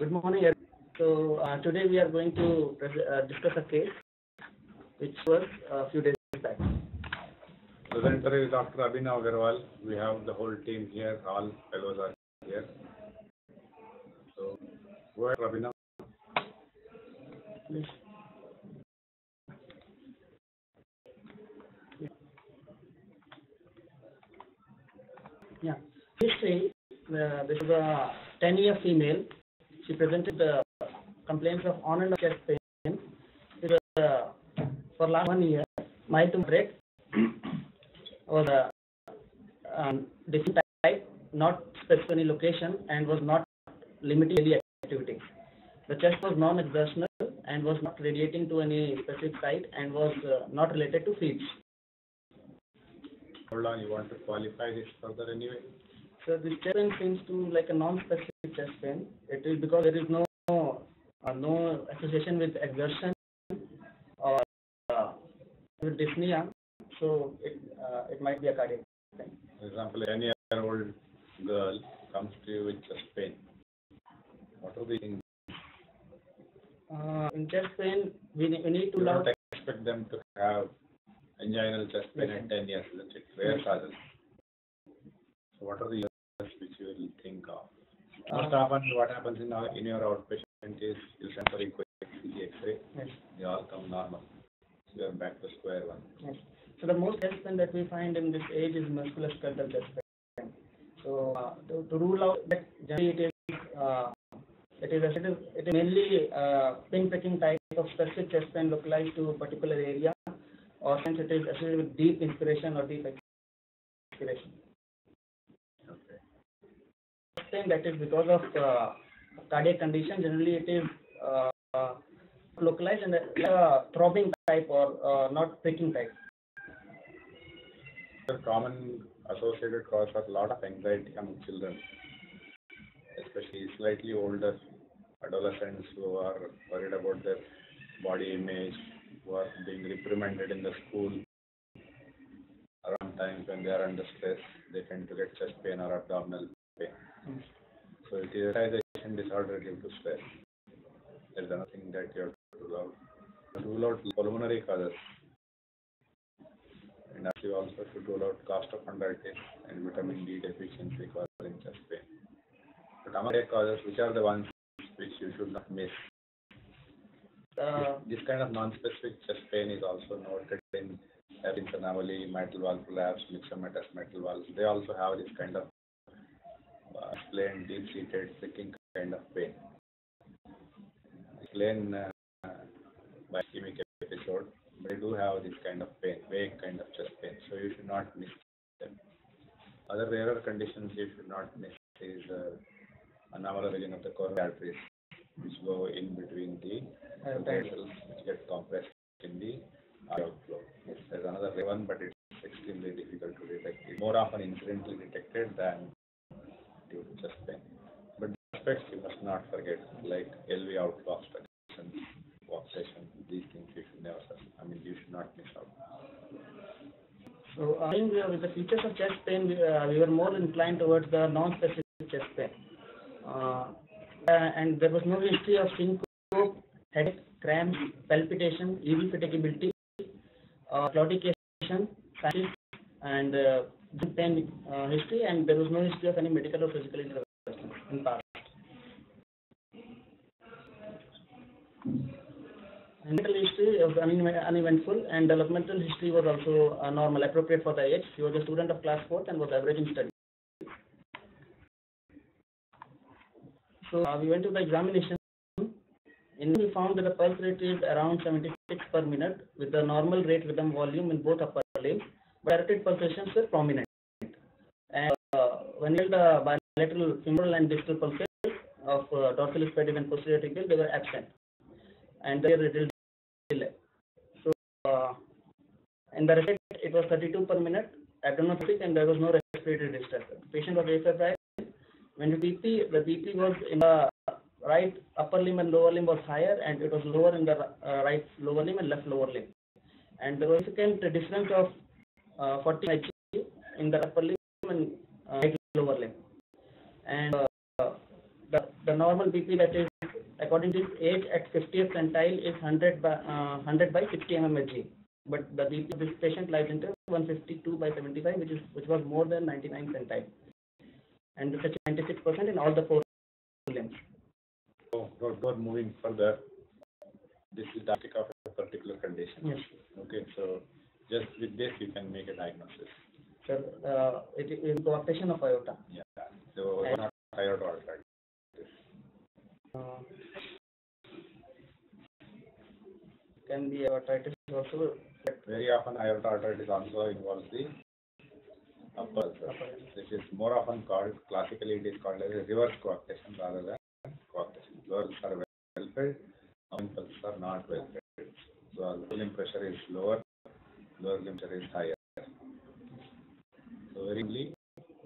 Good morning. everyone. So uh, today we are going to uh, discuss a case which was a few days back. Presenter is Dr. Abhinav Agarwal. We have the whole team here, all fellows are here. So, go ahead, Abhinav. Please. Yeah. History. Uh, this is a 10-year female. She presented the complaints of on and off chest pain. With, uh, for last one year, to moderate was a um, different type, not specific any location, and was not limiting daily activity. The chest was non-exertional and was not radiating to any specific site and was uh, not related to feeds. Hold on, you want to qualify this further anyway? So this chest pain seems to like a non-specific chest pain. It is because there is no uh, no association with exertion or uh, with dyspnea. So it uh, it might be a cardiac pain. For example, any 10-year-old girl comes to you with chest pain. What are the things? Uh, in chest pain, we, we need to You don't expect them to have angina chest pain Yes. at 10 years, isn't it? Rare causes. So, what are the which you will think of? Most Uh, often, what happens in, our, in your outpatient is you send for CT X-ray, yes, they all come normal. So, you are back to square one. yes. So the most pain that we find in this age is musculoskeletal pain. So uh, to, to rule out that generally it is uh, it is it is it is mainly uh, pin pricking type of specific chest pain localized to a particular area, or since it is associated with deep inspiration or deep expiration. Chest that is because of uh, cardiac condition. Generally, it is uh, localized and uh, throbbing type or uh, not pricking type. The common associated cause of a lot of anxiety among children, especially slightly older adolescents who are worried about their body image, who are being reprimanded in the school. Around times when they are under stress, they tend to get chest pain or abdominal pain. So it is a realization disorder due to stress. There is nothing that you have to rule out. Rule out pulmonary causes. And you also should rule out costochondritis and vitamin D deficiency causing chest pain. But among the causes, which are the ones which you should not miss? Uh, This kind of non-specific chest pain is also noted in Evans anomaly, mitral valve prolapse, myxomatous mitral valve. They also have this kind of explained deep-seated pricking kind of pain. Explained uh, ischemic episode, they do have this kind of pain, vague kind of chest pain. So you should not miss them. Other rarer conditions you should not miss is uh, anomalous origin of the coronary arteries, which go in between the vessels which get compressed in the outflow. outflow. There's another one, but it's extremely difficult to detect. It's more often incidentally detected than due. But aspects you must not forget, like LV outflow obstruction, walk these things you should never, I mean, you should not miss out. So, I think uh, with the features of chest pain, we, uh, we were more inclined towards the non-specific chest pain. Uh, uh, and there was no history of syncope, headache, cramps, palpitation, EV fatigability, uh, claudication, and uh, pain uh, history, and there was no history of any medical or physical intervention in past. And Medical history was uneven- uneventful, and developmental history was also uh, normal, appropriate for the age. He was a student of class 4th and was average in study. So uh, we went to the examination. In we found that the pulse rate is around 76 per minute with the normal rate rhythm volume in both upper limbs, directed pulsations were prominent. And uh, when held the bilateral femoral and distal pulses of uh, dorsal and posterior tibial, they were absent. And they were delay. So uh, in the rate, it was 32 per minute, abdominal fatigue, and there was no respiratory distress. Patient was afebrile. When the BP, the BP was in the right upper limb and lower limb was higher, and it was lower in the uh, right lower limb and left lower limb. And there was significant difference of uh, 40 IQ in the upper limb and uh, lower limb. And uh, the, the normal BP that is according to age at 50th centile is 100 by, uh, 100 by 60 mmHg. But the BP of this patient lies into 152 by 75, which is which was more than 99 centile, and this is 96% in all the four limbs. So, before moving further, this is diagnostic of a particular condition. Yes, Okay, so just with this, you can make a diagnosis. sir. Uh, it is coarctation of aorta. Yeah. So, And- not thyroid arthritis. Uh, can be aortitis also. Very often, aortoarteritis also involves the upper. Upper. This is more often called, classically it is called as a reverse coarctation rather than coarctation. Lower are well fed, upper pulses are not well fed. So, limb pressure is lower, lower limb is higher. So, very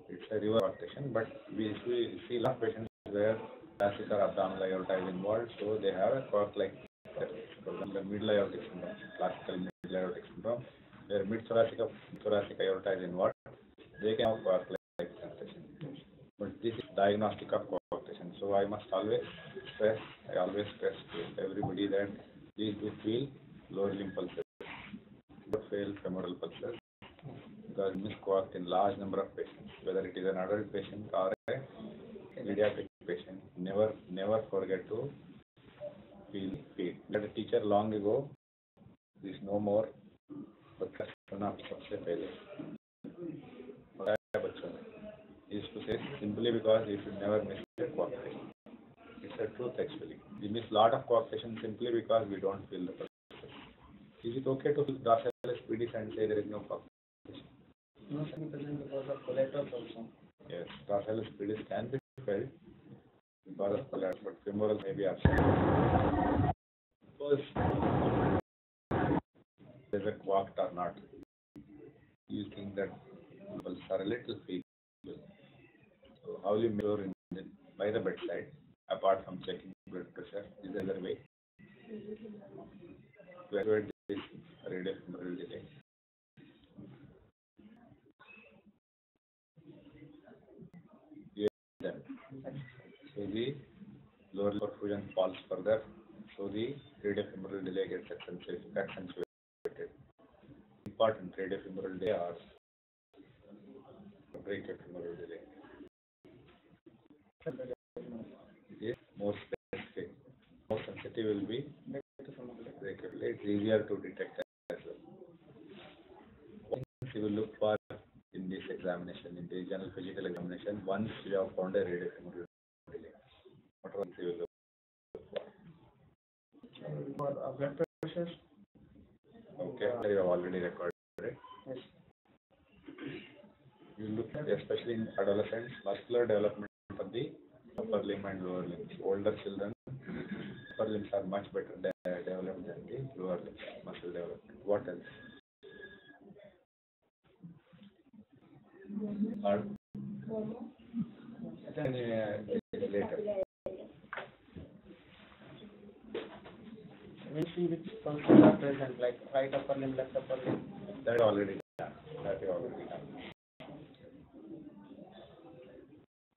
it's a reverse coarctation, but we see, see lot of patients where thoracic or abdominal aorta is involved, so they have a cork-like example, middle aortic syndrome, classical middle aortic syndrome, where mid-thoracic of thoracic aorta is involved, they can have cork-like sensation. But this is diagnostic of coarctation. So I must always stress, I always stress to everybody that please do feel lower limb pulses, failed femoral pulses. The is caused in large number of patients, whether it is an adult patient or a pediatric patient. Never, never forget to feel pain. But a teacher long ago is no more. बच्चा सबसे पहले बच्चों में इसको से simply because you should never miss coarctation. It's a truth actually. We miss lot of coarctation simply because we don't feel the is it okay to dorsalis pedis and say there is no coarctation? No significant because of collaterals also. Yes, dorsalis pedis can be felt because of collateral, but femoral may be absent. There's a coarct or not. You think that pulse are a little feeble. So how will you measure in the, by the bedside, apart from checking blood pressure, is there other way to avoid this radiofemoral delay? So the lower perfusion falls further, so the radiofemoral delay gets accentuated. Important radiofemoral delay or brachiofemoral delay. It is more specific. More sensitive will be It's easier to detect as well. You will look for in this examination, in the general physical examination, once you have found a delay? What you will look for? For uh, blood pressure, Okay, you have already recorded it. yes. You look especially in adolescents, muscular development of the upper limb and lower limbs. Older children, limbs are much better de- developed than the lower limbs, muscle development. What else? Or, then, uh, later. See which pulses are present, like right upper limb, left upper limb. That already done. That already done.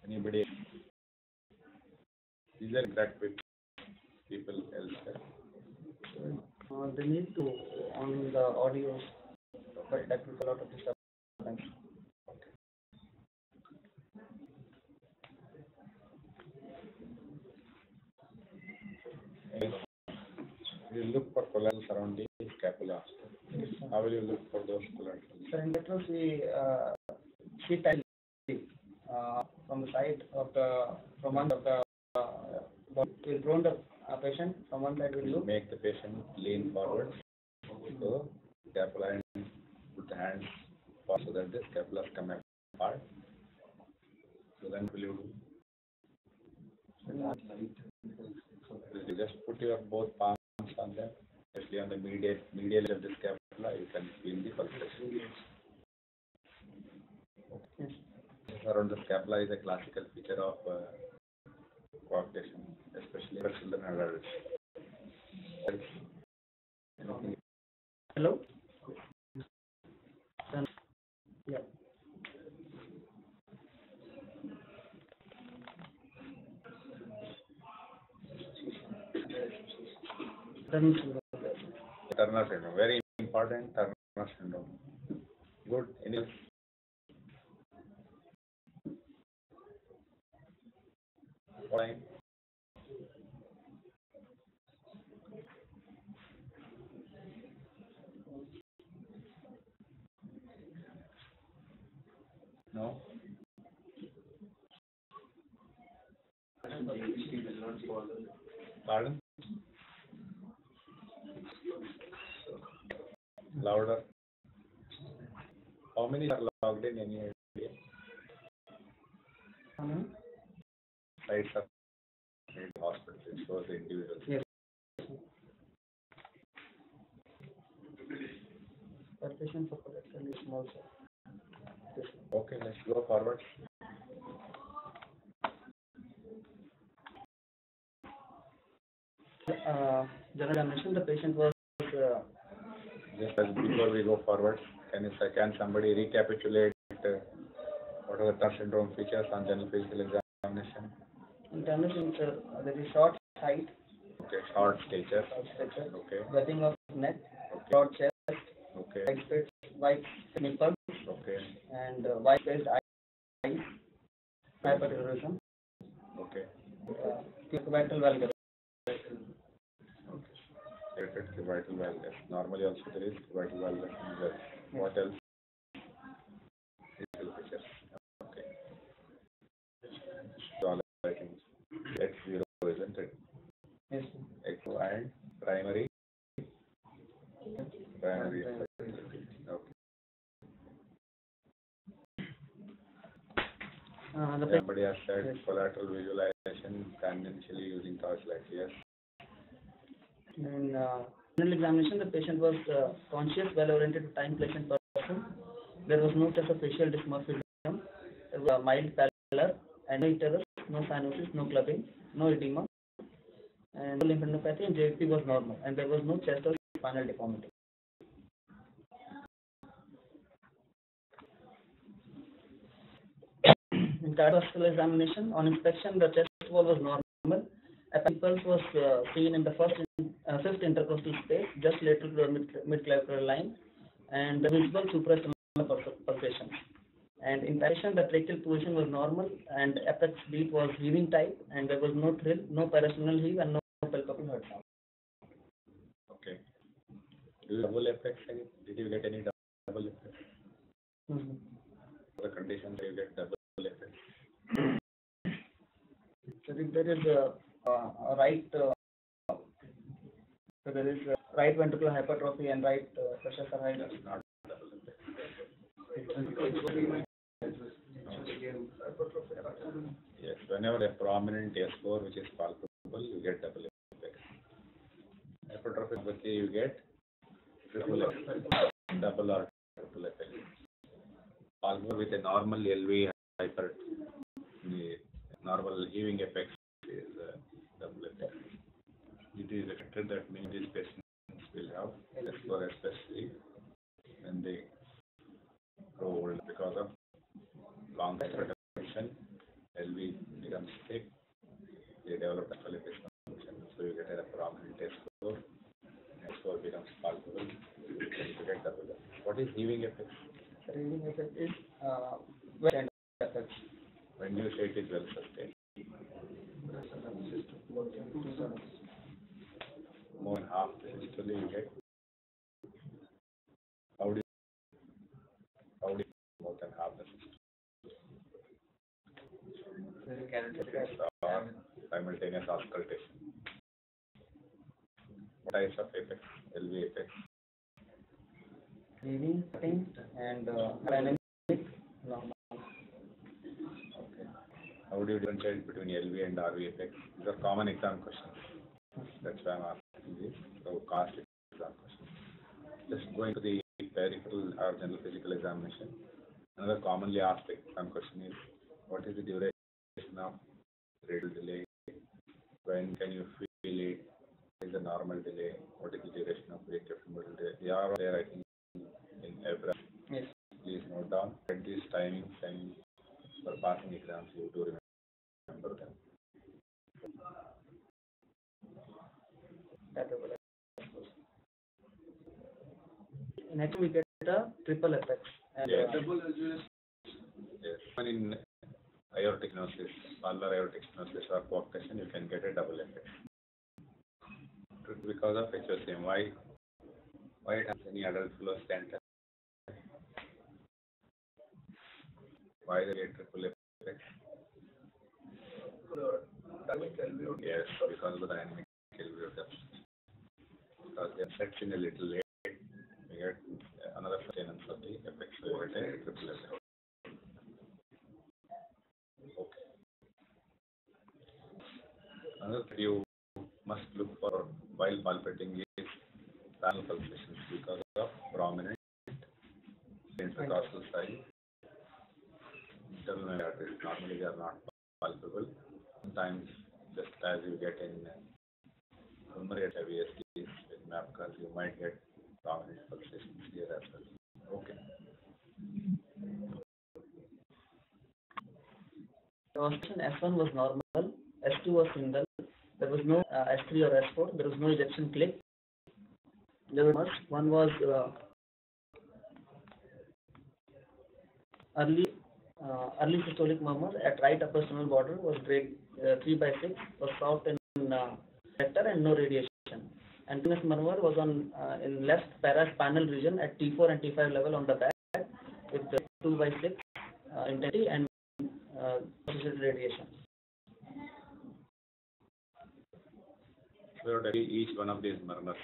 Anybody? Is there interact with people elsewhere? Uh, they need to on the audio, but that will a lot of disturbance. You look for collateral surrounding scapula. How will you look for those collaterals? So in laterals, we uh, uh, from the side of the from one of the uh, body. We'll prone uh, patient from one side. We'll You look. make the patient lean forward. So scapula and put the hands forward so that the scapulas come apart. So then will you You just put your both palms on them, especially on the medial, medial of the scapula, you can feel the pulsation. Yes. Around the scapula is a classical feature of uh, coarctation, especially for children and adults. Hello? Yeah. Turner syndrome. Turner syndrome, very important Turner syndrome. Good. Any No? Pardon? Louder. How many are logged in any idea? Hmm? Sites of hospitals, it shows the individuals. Yes. Per patient for correction is small, sir. Okay, let's go forward. Uh, general examination, the patient was, uh, Just as before we go forward, can you, can somebody recapitulate uh, what are the Turner syndrome features on general physical examination? In sir, uh, short height, Okay, short stature, short stature, okay, webbing of neck, okay, short chest, okay, white spaced, white nipple, okay, and uh, white spaced eyes, hypertelorism, okay. uh, vital valgus. To vital valgus. Normally also there is vital valgus in. What else? Physical features. Okay. So all I think X zero isn't it? Yes, sir. X and primary. Primary. Okay. Uh, the Somebody has said Yes. collateral visualization tangentially using torchlight. Yes. In uh, general examination, the patient was uh, conscious, well-oriented time, place, and person. There was no trace of facial dysmorphism. There was a mild pallor, and no no cyanosis, no clubbing, no edema, and lymphadenopathy and JVP was normal, and there was no chest or spinal deformity. In cardiovascular examination, on inspection, the chest wall was normal. Appendix was uh, seen in the first, in, uh, fifth intercostal space, just lateral to the mid, midclavicular line, and the visible suprasternal pulsa- pulsation. And in patient, the tracheal position was normal, and apex beat was heaving type, and there was no thrill, no parasternal heave, and no palpable heart sound. Okay. Do you double effect? Did you get any double effects? Mhm. The conditions you get double effect. So if there is a, uh, right, uh, so there is right ventricular hypertrophy and right uh, pressure. That's not double effect. Yes, whenever a prominent S4 which is palpable, you get double effect. Hypertrophy, you get triple effect, double or triple effect. Palpable with a normal LV hyper, the normal heaving effect is uh, double effect. It is expected that many of these patients will have S4 especially when they grow old because of long hypertension, LV becomes thick, they develop a function, so you get a prominent S4, S4 becomes palpable, and you get. What is heaving effect? Reading effect is uh, well effect. When you say it is well sustained, more than half systole you get. How do you, how do you more than half the? Effects or simultaneous auscultation. What types of effects? LV effects. Reading, cutting, and uh, dynamic. Okay. How do you differentiate between LV and RV effects? These are common exam questions. That's why I'm asking this. So cost exam questions. Just going to the peripheral or general physical examination. Another commonly asked exam question is, what is the duration of radial delay? When can you feel it? What is the normal delay? What is the duration of atrial delay? They are there, I think, in every Yes. please note down at this timings and for passing exams, you do remember them. That will In HM we get a triple effects. And, Yes. uh, Yes, even in aortic stenosis, ulnar aortic stenosis or coarctation, you can get a double effect. Because of HOCM, why, why it has any adult fellows can tell? Why they get triple effect? Yes, because of the dynamic alveolar Because they are set in a little late, we get another sustenance of the effect, triple effect. Okay. Another thing you must look for while palpating is panel pulsations because of prominent intercostal side. Normally they are not palpable. Sometimes just as you get in pulmonary WSTs with MAPCAs, you might get prominent pulsations here as well. Okay. Constitution S1 was normal, S2 was single, there was no uh, S3 or S4, there was no ejection click. There was one was uh, early uh, early systolic murmur at right upper sternal border was grade uh, 3 by 6, was soft in uh, sector and no radiation. And venous murmur was on uh, in left paraspinal region at T4 and T5 level on the back with uh, 2 by 6 uh, intensity and uh, radiation. Each one of these murmurs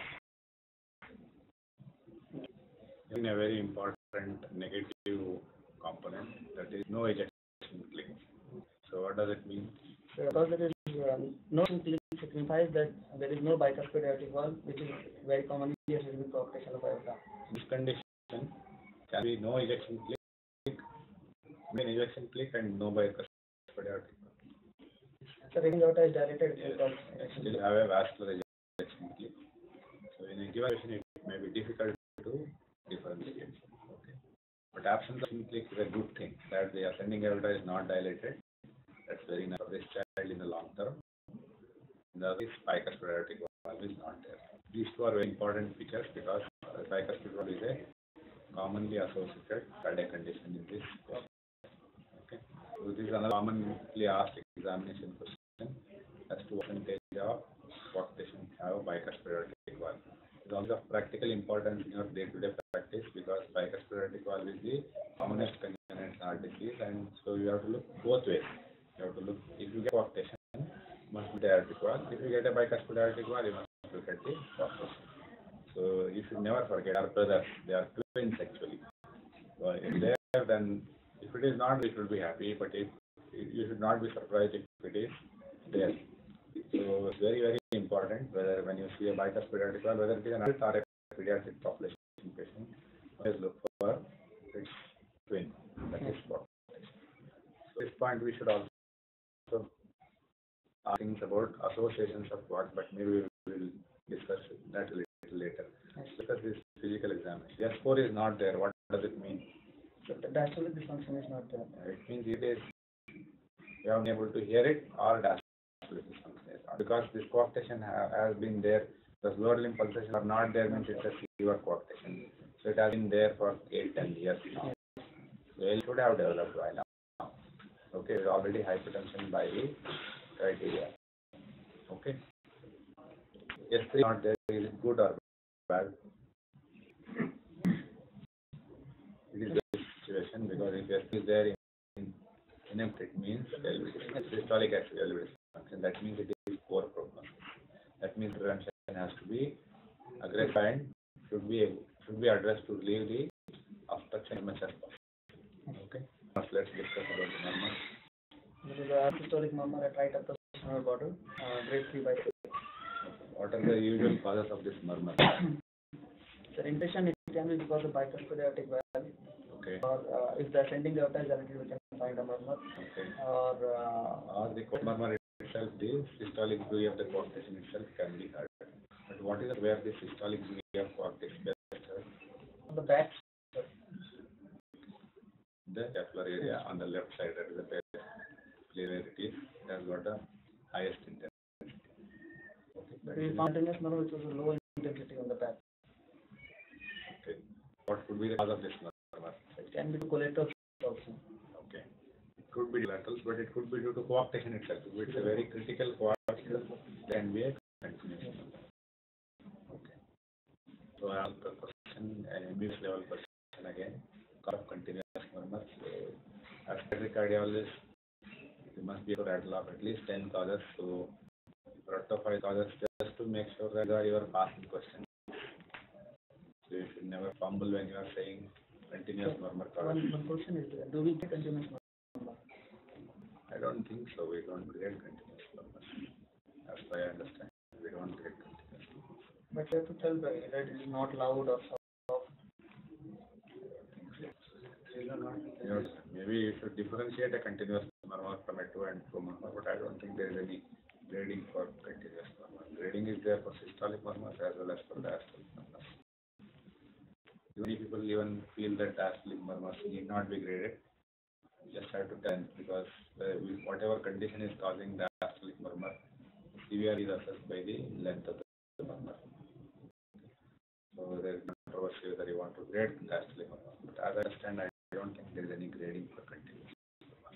in a very important negative component that is no ejection click. So what does it mean? Because there is uh, no click signifies that there is no bicuspid aortic valve, which is very commonly associated with coarctation of aorta. This condition can be no ejection click, main ejection click and no bicuspid aortic. valve. So ring aorta is dilated Yes, because still have a vascular ejection click. So in a given patient, it may be difficult to differentiate. But absence of click is a good thing, that the ascending aorta is not dilated. That's very nice for this child in the long term. The other is bicuspid aortic valve is not there. These two are very important features because bicuspid valve is a commonly associated cardiac condition in this patient. Okay. So this is another commonly asked examination question as to what percentage of coarctation have bicuspid aortic valve. Is also of practical importance in your day-to-day practice because bicuspid aortic valve is the commonest congenital heart disease and so you have to look both ways. You have to look, if you get coarctation, must be aortic valve. If you get a bicuspid valve, you must look at the coarctation. So you should never forget our brothers, they are twins actually. So if they are, then if it is not, we should be happy, but if you should not be surprised if it is there. So it's very, very important whether when you see a bicuspid aortic valve, whether it is an adult or a pediatric population patient, always look for its twin, that is what. So this point we should also ask things about associations of what, but maybe we will discuss that a little later. Because this physical examination, S4 is not there, what does it mean? so diastolic dysfunction is not there. It means it is, you have been able to hear it or diastolic dysfunction. Because this coarctation ha- has been there, the lower limb pulsations are not there means it's a severe coarctation. So it has been there for eight, ten years now. So it should have developed by now. Okay, it's already hypertension by the criteria. Okay. S3 not there, is it good or bad? It is the situation because if S3 is there in, it means systolic actually Dysfunction. That means it is poor problem. That means prevention has to be aggressive and should be should be addressed to relieve the obstruction as much as possible. Okay. Now let's discuss about the normal. This is a systolic murmur at right upper sternal border, uh, grade 3 by 6. What are the usual causes of this murmur? So in patient it can be because of bicuspid aortic valve, Okay. or uh, if the ascending aorta is dilated, we can find a murmur, Okay. or uh, Or the core murmur itself, the systolic buoy of the coarctation itself can be heard. But what is where the systolic buoy of coarctation is heard? on the back. The capillary area on the left side, that is the place where it is, it has got the highest intensity. Okay. We found continuous murmur which was a low intensity on the back. Okay. What could be the cause of this murmur? It can be the collateral also. Could be laterals, but it could be due to coarctation itself. It's a very critical coarctation, then be a continuous. Okay. So I have the question, uh, MBBS level question again, cause continuous murmur. So, as pediatric cardiologist, you must be able to rattle off at least ten causes, so out of five causes, just to make sure that you are asking questions. So you should never fumble when you are saying continuous murmur cause. One, question is, do we get continuous murmur? I don't think so. We don't grade continuous. As far as I understand, we don't grade continuous. But you have to tell the, that it is not loud or soft. You maybe you should differentiate a continuous murmur from a two and two murmur, but I don't think there is any grading for continuous murmur. Grading is there for systolic murmurs as well as for diastolic murmurs. Many people even feel that diastolic murmurs need not be graded. Just have to tell because uh, whatever condition is causing diastolic murmur, severely is assessed by the length of the murmur. So there is controversy whether you want to grade diastolic murmur. But as I understand, I don't think there is any grading for continuous murmur.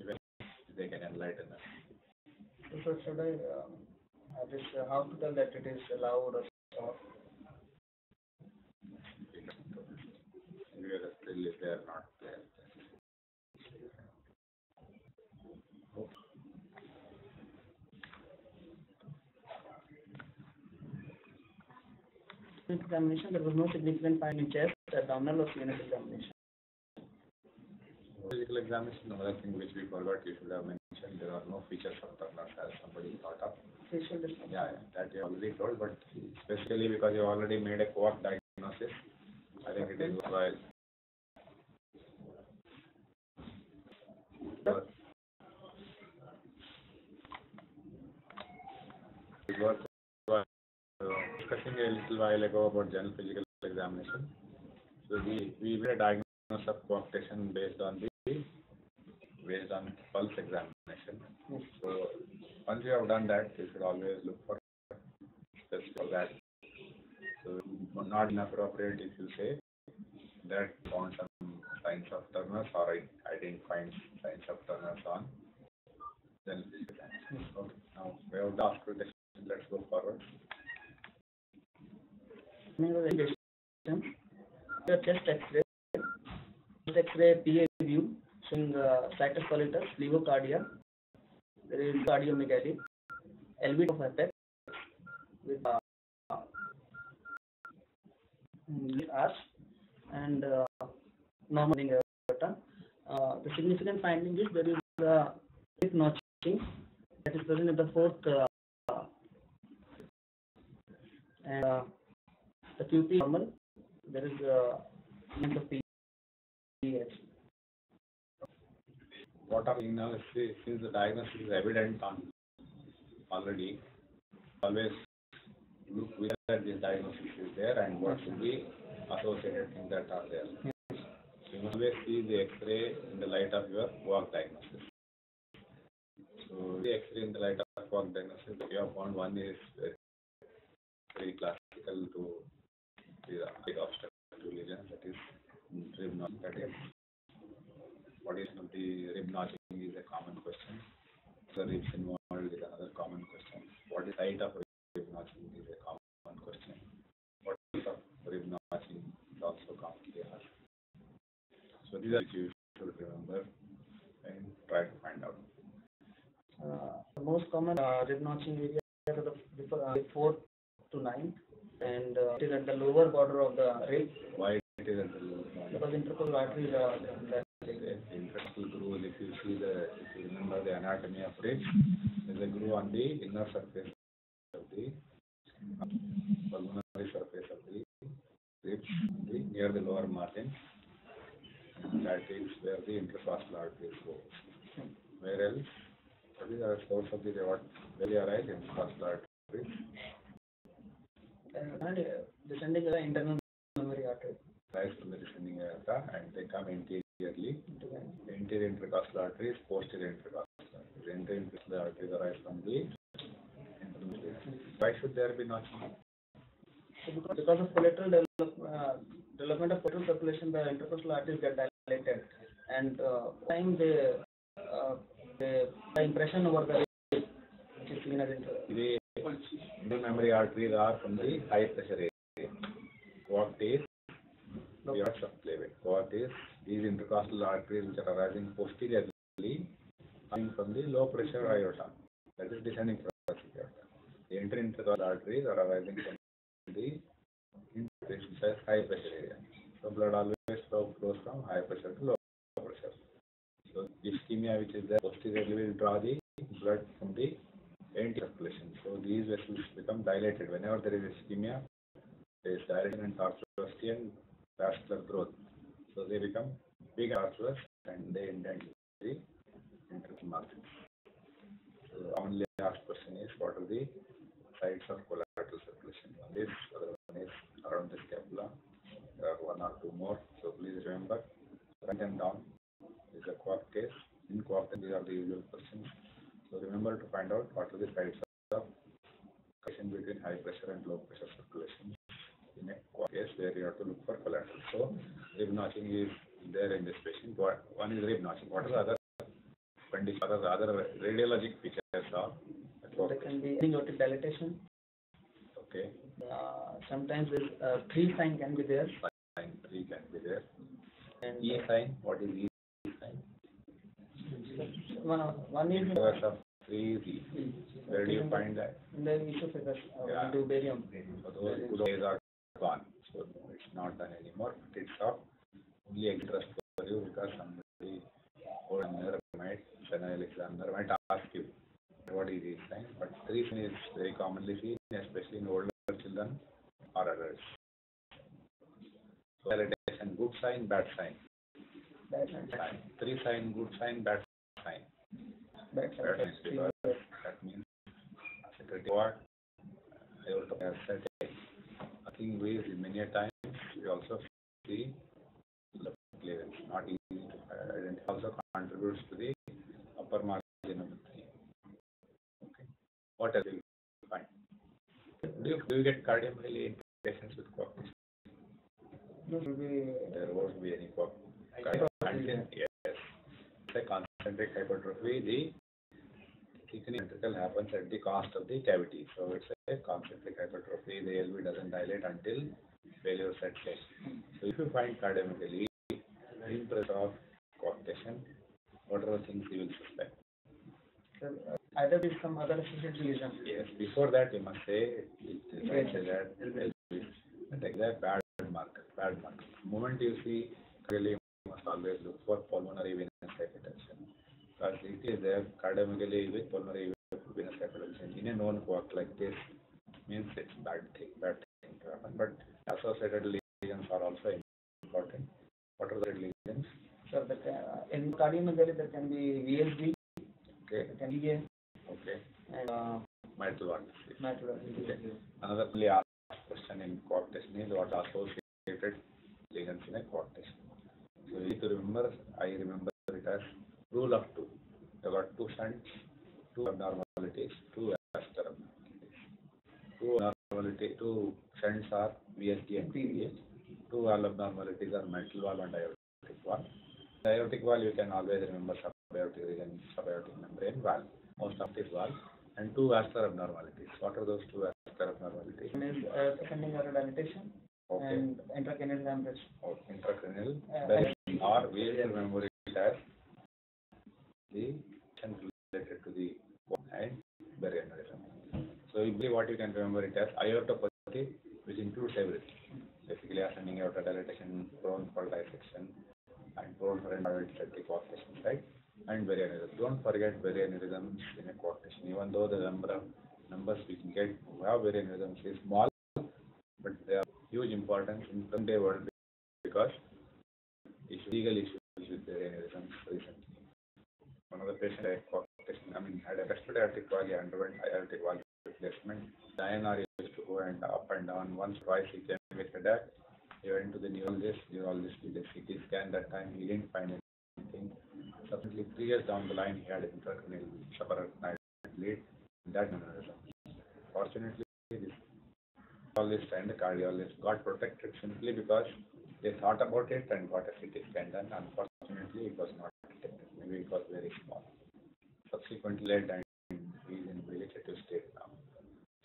Even if they can enlighten us. So should I, um, have this, uh, how to tell that it is loud or soft? Maybe the still if they are not there. Examination, there was no significant finding in chest, abdominal or CNS examination. Physical examination, another thing which we forgot, you should have mentioned, there are no features of Turner's as somebody thought of. Facial dysfunction. Yeah, that you already told, but specifically because you already made a co-op diagnosis, I think it is worthwhile. But- It was discussing a little while ago about general physical examination. So we, we made a diagnosis of coarctation based on the, based on pulse examination. So once you have done that, you should always look for steps for that. So not inappropriate if you say that found some signs of Turner's or I didn't find signs of Turner's on then Okay, now we have question, let's go forward. To the chest X-ray, chest X-ray PA view showing uh, situs solitus, levocardia, there is cardiomegaly, LV of apex with uh, mm, and uh, normal aorta. Uh, the significant finding is there is uh, rib notching that is present at the fourth uh, and uh, the QP normal, there is uh, length of pH. What are you now, see, since the diagnosis is evident on already, always look whether this diagnosis is there and what should be associated things that are there. You must always see the X-ray in the light of your work diagnosis. So the X-ray in the light of work diagnosis, you have found one is very classical to the big obstructive lesion, that is rib notch, that is what is the rib notching is a common question. The ribs involved is another common question. What is height of rib notching is a common question. What is of rib notching is also asked. So these are you should remember and try to find out. Uh, the most common uh, rib notching area are the before, uh, fourth to ninth, and uh, it is at the lower border of the rib Why it is at the lower point? because intercostal arteries are in that. The intercostal groove, if you see the, if you remember the anatomy of ribs, there's a groove on the inner surface of the pulmonary surface of the ribs, the, near the lower margin. And that is where the intercostal arteries go. Where else? What is the source of the, what, they arise, intercostal arteries, And, and uh, descending the internal mammary artery. rise from the descending aorta and they come anteriorly the- Anterior intercostal arteries, posterior intercostal arteries. Anterior intercostal arteries arise from the. Why should there be notching? So because, of collateral develop, uh, development of collateral circulation, the intercostal arteries get dilated, and uh, time the uh, the, the impression over the which is seen as inter- The memory arteries are from the high pressure area. What is the of Clavin? What is these intercostal arteries which are arising posteriorly coming from the low pressure aorta? That is descending thoracic aorta. The entry intercostal arteries are arising from the interface high pressure area. So blood always flows from high pressure to low pressure. So ischemia which is there posteriorly will draw the blood from the anti circulation. So these vessels become dilated. Whenever there is ischemia, there is dilation and and vascular growth. So they become big tortuous and they indent the ventricular margins. So only last question is what are the sites of collateral circulation? One is other one is around the scapula. There are one or two more. So please remember, write them down. Is a quark case. In quark, these are the usual questions. So remember to find out what are the sites of connection between high pressure and low pressure circulation in a case where you have to look for collateral. So rib notching is there in this patient. What, one is rib notching. What are the other conditions, what are the other radiologic features of there can be aortic dilatation. Okay, Uh, sometimes uh, three sign can be there, sign three can be there. and E sign, what is E sign? One one is Reverse of E. Where do you find that? in the esophagus, uh, Yeah. into barium. So those good days are gone. So it's not done anymore. But it's of only interest for you because somebody or another might, Chanel examiner might ask you what is this sign. But three is very commonly seen, especially in older children or adults. So validation, good sign, bad sign. That's sign. Three sign, good sign, bad sign. That's Bad sign that means security what aorta has set I think we many a times we also see the clearance not easy to uh, identify also contributes to the upper margin of the. Okay. What else will you find? Do you, do you get cardiomegaly in patients with cough? No, be There won't be any. Until, yes. A concentric hypertrophy. The thickening ventricle happens at the cost of the cavity. So it's a concentric hypertrophy. The LV doesn't dilate until failure sets in. So if you find cardiomegaly in presence of coarctation, what are the things you will suspect? uh, either with some other associated lesion. Yes, before that you must say, it is right, that LV. That is a bad marker, bad marker. moment you see really you must always look for pulmonary venous hypertension. It is there, cardiomegaly with pulmonary venous hypertension in a known quark like this means it's bad thing, bad thing to happen. But associated lesions are also important. What are the lesions? So the, uh, in cardiomegaly there can be VSD, Okay, can be okay, and uh, mitral mitral. Okay. Another really asked question in coarctation is what are associated lesions in a coarctation. So you need to remember, I remember it as rule of two. You got two shunts, two abnormalities, two abnormalities. Two abnormality, two shunts are VSD and PVH. Two valve abnormalities are mitral valve and aortic valve. The aortic valve you can always remember subaortic region, subaortic membrane valve, most of this valve, and two vascular abnormalities. What are those two vascular abnormalities? One is uh, ascending dilatation Okay. and intracranial hemorrhage. Or intracranial, Uh, or we will remember it as the related to the and berry aneurysm. So usually what you can remember it as aortopathy, which includes everything. Basically ascending aorta dilatation, prone for dissection, and prone for endoventricular coarctation, right? And berry aneurysm. Don't forget berry aneurysms in a coarctation, even though the number of numbers we can get who have berry aneurysms is small, but they are huge importance in present day world because issue, legal issues with their aneurysms recently. One of the patient had coarctation, I mean, had a respiratory valve, underwent aortic valve replacement. The INR used to go and up and down once, twice he came with headache. He went to the neurologist, neurologist did a CT scan that time, he didn't find anything. Subsequently, three years down the line, he had intracranial subarachnoid bleed, that aneurysm. Fortunately, this nephrologist and the cardiologist got protected simply because they thought about it and got a CT scan done. Unfortunately, it was not it was very small. Subsequently led and is in vegetative state now.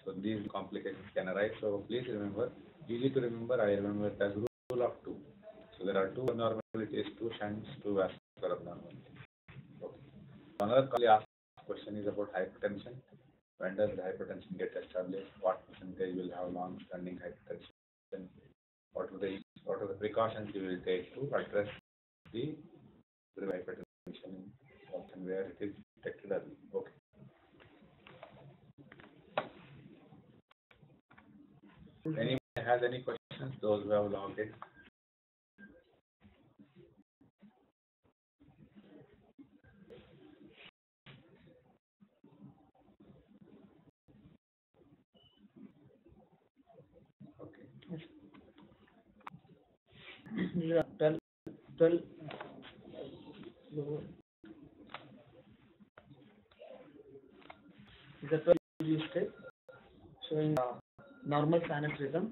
So these complications can arise. So please remember, easy to remember, I remember it as rule of two. So there are two abnormalities, two shunts, two vascular abnormalities. Okay. Another asked question is about hypertension. When does the hypertension get established? What percentage will have long-standing hypertension? What are the what are the precautions you will take to address the hypertension and where it is detected early? Okay. Anyone has any questions? Those who have logged in. Okay. Are 12, 12 These are 12 use state showing uh, normal sinus rhythm.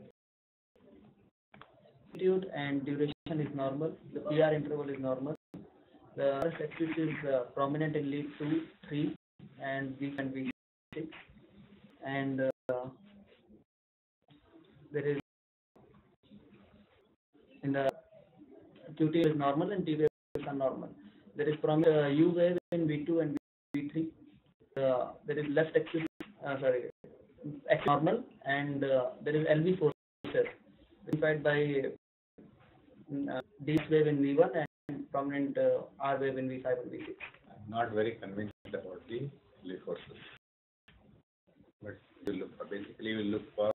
Amplitude and duration is normal. The PR interval is normal. The RS axis is uh, prominent in lead 2, 3, and V and V6. And uh, there is in the QT is normal and T wave is abnormal. There is prominent uh, U wave in V2 and V3. Uh, there is left axis, uh, sorry, X normal, and uh, there is LV forces verified by uh, D wave in V1 and prominent uh, R wave in V5 and V6. I'm not very convinced about the lead forces. But we look for, basically we look for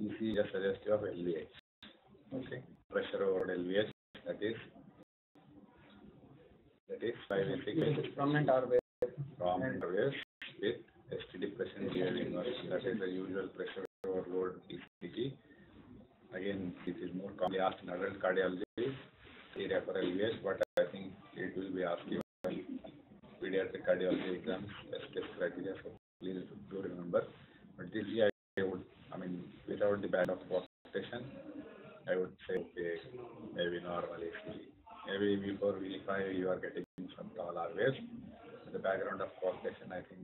ECG just suggestive of LVH. Okay. Pressure over LVH, that is, that is six prominent from waves with STD present here inverse. That is the usual pressure overload ECG. Again, this is more commonly asked in adult cardiology, area for LVH, but I think it will be asked even in pediatric cardiology exams as test criteria, so please do remember. But this year I would, I mean, without the band of station, I would say, okay, maybe normal ECG. Maybe before V5 you are getting some tall R waves. With the background of station, I think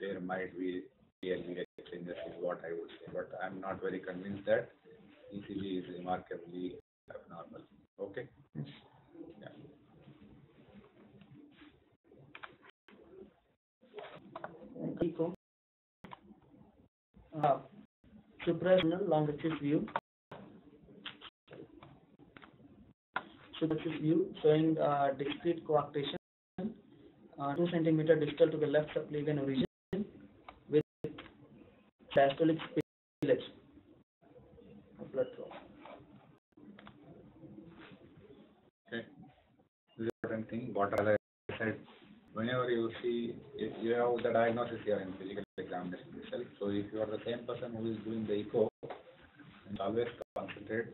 there might be LVH changes is what I would say, but I'm not very convinced that ECG is remarkably abnormal. Okay? Yeah. Echo. Uh, suprasternal longitudinal view. Suprasternal view showing uh, discrete coarctation, uh, 2 centimeter distal to the left subclavian origin with diastolic spillage of blood flow. Okay. This is thing, what I said, whenever you see, if you have the diagnosis here in physical examination itself, so if you are the same person who is doing the echo, always concentrate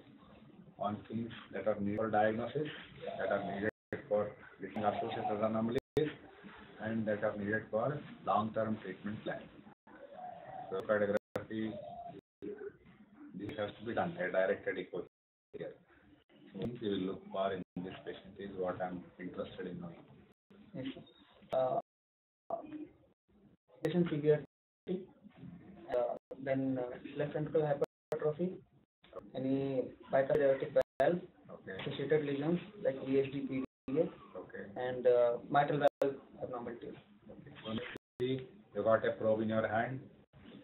on things that are needed for diagnosis, that are needed for getting associated anomalies, and that are needed for long-term treatment plan. So cardiography, this has to be done, a directed echo here. So things you will look for in this patient is what I'm interested in knowing. Yes. Uh, patient severity, uh, then uh, left ventricular hypertrophy, any diuretic valve, Okay, associated lesions like VSD, PDA, okay, and uh, mitral valve abnormalities. okay. You got a probe in your hand,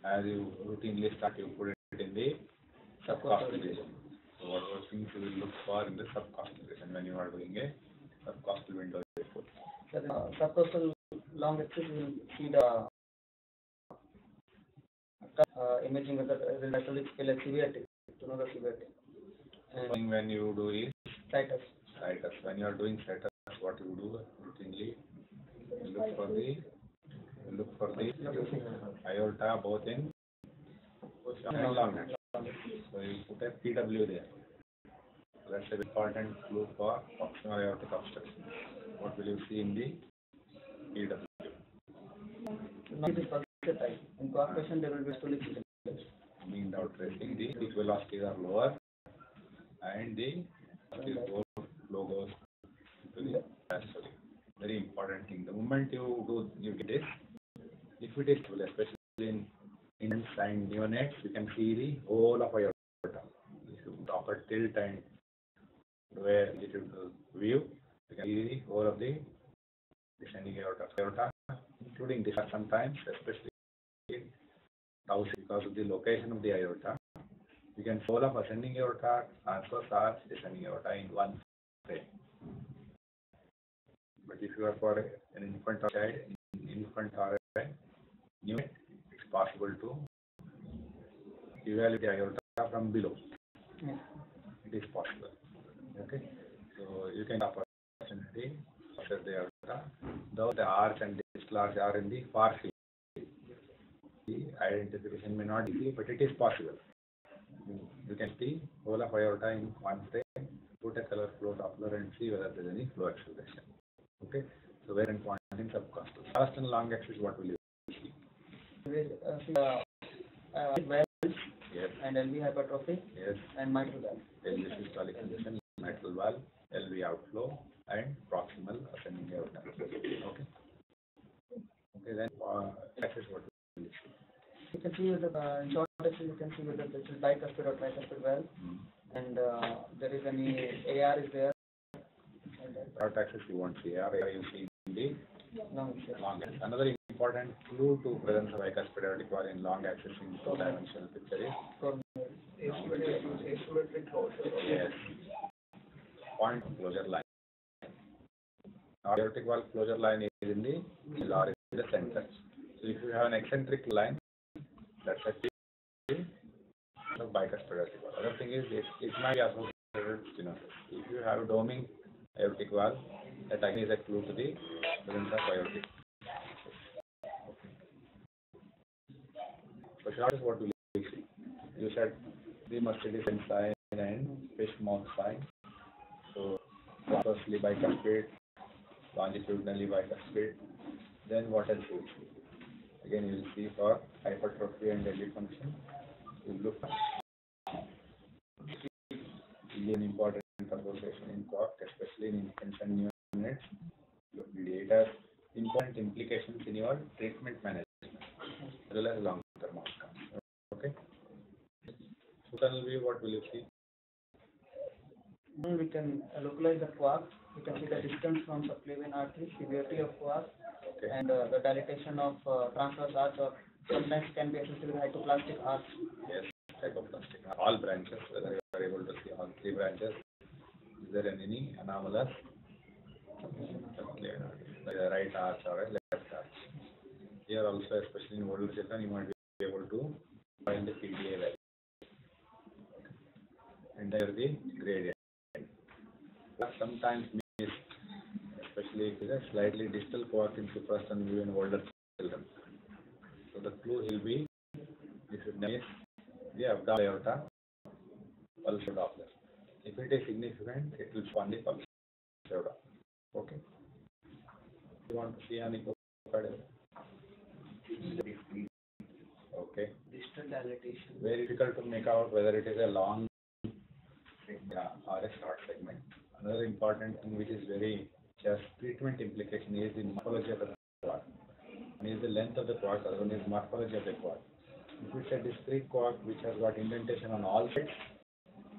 as you routinely start, you put it in the subcostal region. So what are things you will look for in the subcostal region when you are doing a subcostal window report? So the uh, subcostal long axis will see the uh, imaging of the diastolic scale severity to know the severity. And when you do is situs. situs, when you are doing situs, what you do routinely, you look for the, you look for the aorta both in and long. So you put a PW there. That's an important clue for proximal aortic obstruction. What will you see in the PW? Now it is pulsar type. In coarctation there will be spillage. Mean out tracing, the peak velocities are lower and the goes to the. Very important thing. The moment you do, you get this, if it is especially in infants and neonates, you can see the whole of aorta. If you tilt and do a little view, you can see the whole of the descending aorta, aorta including this sometimes, especially in Taurus, because of the location of the aorta. You can whole of ascending aorta, transverse arch, descending aorta in one frame. But if you are for an infant or child, infant or a it's possible to evaluate the aorta from below. Yes. It is possible. Okay. So you can opportunity the aorta. Though the arch and distal arch are in the far field. The identification may not be easy, but it is possible. You, can see whole of aorta in one frame, put a color flow Doppler and see whether there is any flow acceleration. Okay. So where and point in subcostal. Fast and long axis, what will you see? Where, uh, uh, uh, Yes. and LV hypertrophy Yes. and mitral valve. LV systolic congestion, mitral valve, LV outflow, and proximal ascending aorta. Okay. Okay, then, uh, axis what will you see? You can see the, uh, in short axis, you can see whether this is bicuspid or tricuspid valve Hmm. and, uh, there is any AR is there. Short axis you won't see, are you see the long axis. long axis. Another important clue to presence of bicuspid aortic in long axis in two-dimensional picture is Coronary. Yes. Point closure line. Now, aortic valve closure line is in the or in the center. So if you have an eccentric line, that's a bicuspid valve. Other thing is it, it might be associated with stenosis. If you have doming aortic valve, that again is a clue to the presence of aortic. So short is what you see? You said the Mercedes sign and fish mouth sign. So firstly bicuspid, longitudinally bicuspid. Then what else you will see? Again you will see for hypertrophy and LV function. You look an important association in cock, especially in infants and neonates. Look data important implications in your treatment management as well as long-term outcomes. Okay. So what will you see? We can localize the coarc. We can see the distance from subclavian artery, severity of coarc, Okay. and uh, the dilatation of uh, transverse arch or sometimes can be associated with hypoplastic arch. Yes, hypoplastic. All branches, whether you are able to see all three branches, is there any anomalous subclavian artery, a right arch or left arch? Here also, especially in older children, you might be able to find the PDA value. And there the gradient. Sometimes missed, especially if it is a slightly distal coarc in suprasternal view in older children. So the clue will be, if miss the abdominal aorta, pulse Doppler. If it is significant, it will show the pulse aorta. Okay. You want to see an echocardiogram? Okay. Distal dilatation. Very difficult to make out whether it is a long yeah, or a short segment. Another important thing which is very just treatment implication is the morphology of the quad. One is the length of the quad, other one is morphology of the quad. If it's a discrete quad which has got indentation on all sides,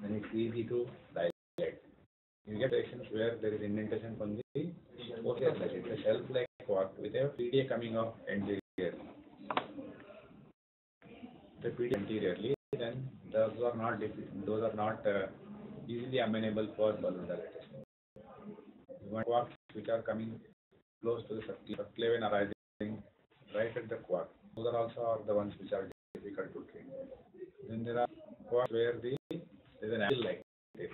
then it's easy to dilate. You get patients where there is indentation from the posterior side. It's a shelf-like quad with a PDA coming off anterior. The PDA anteriorly, then those are not those are not uh, easily amenable for balloon dilatation. Coarcs which are coming close to the subclavian arising right at the coarc. Those are also the ones which are difficult to treat. Then there are coarcs where the there is an angle like this.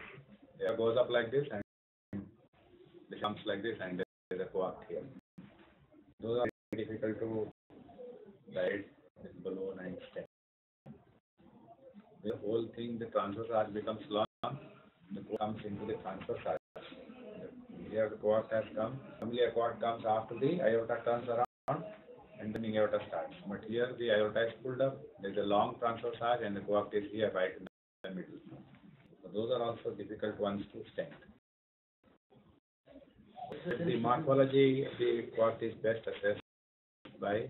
It goes up like this and it comes like this and there is a coarc here. Those are difficult to guide and stem. The whole thing, the transverse arch becomes long, the comes into the transverse arch. Here the has come, a coarc comes after the aorta turns around and then the aorta starts. But here the aorta is pulled up, there's a long transverse arch and the coarc is here right in the middle. So those are also difficult ones to stent. The morphology of the coarc is best assessed by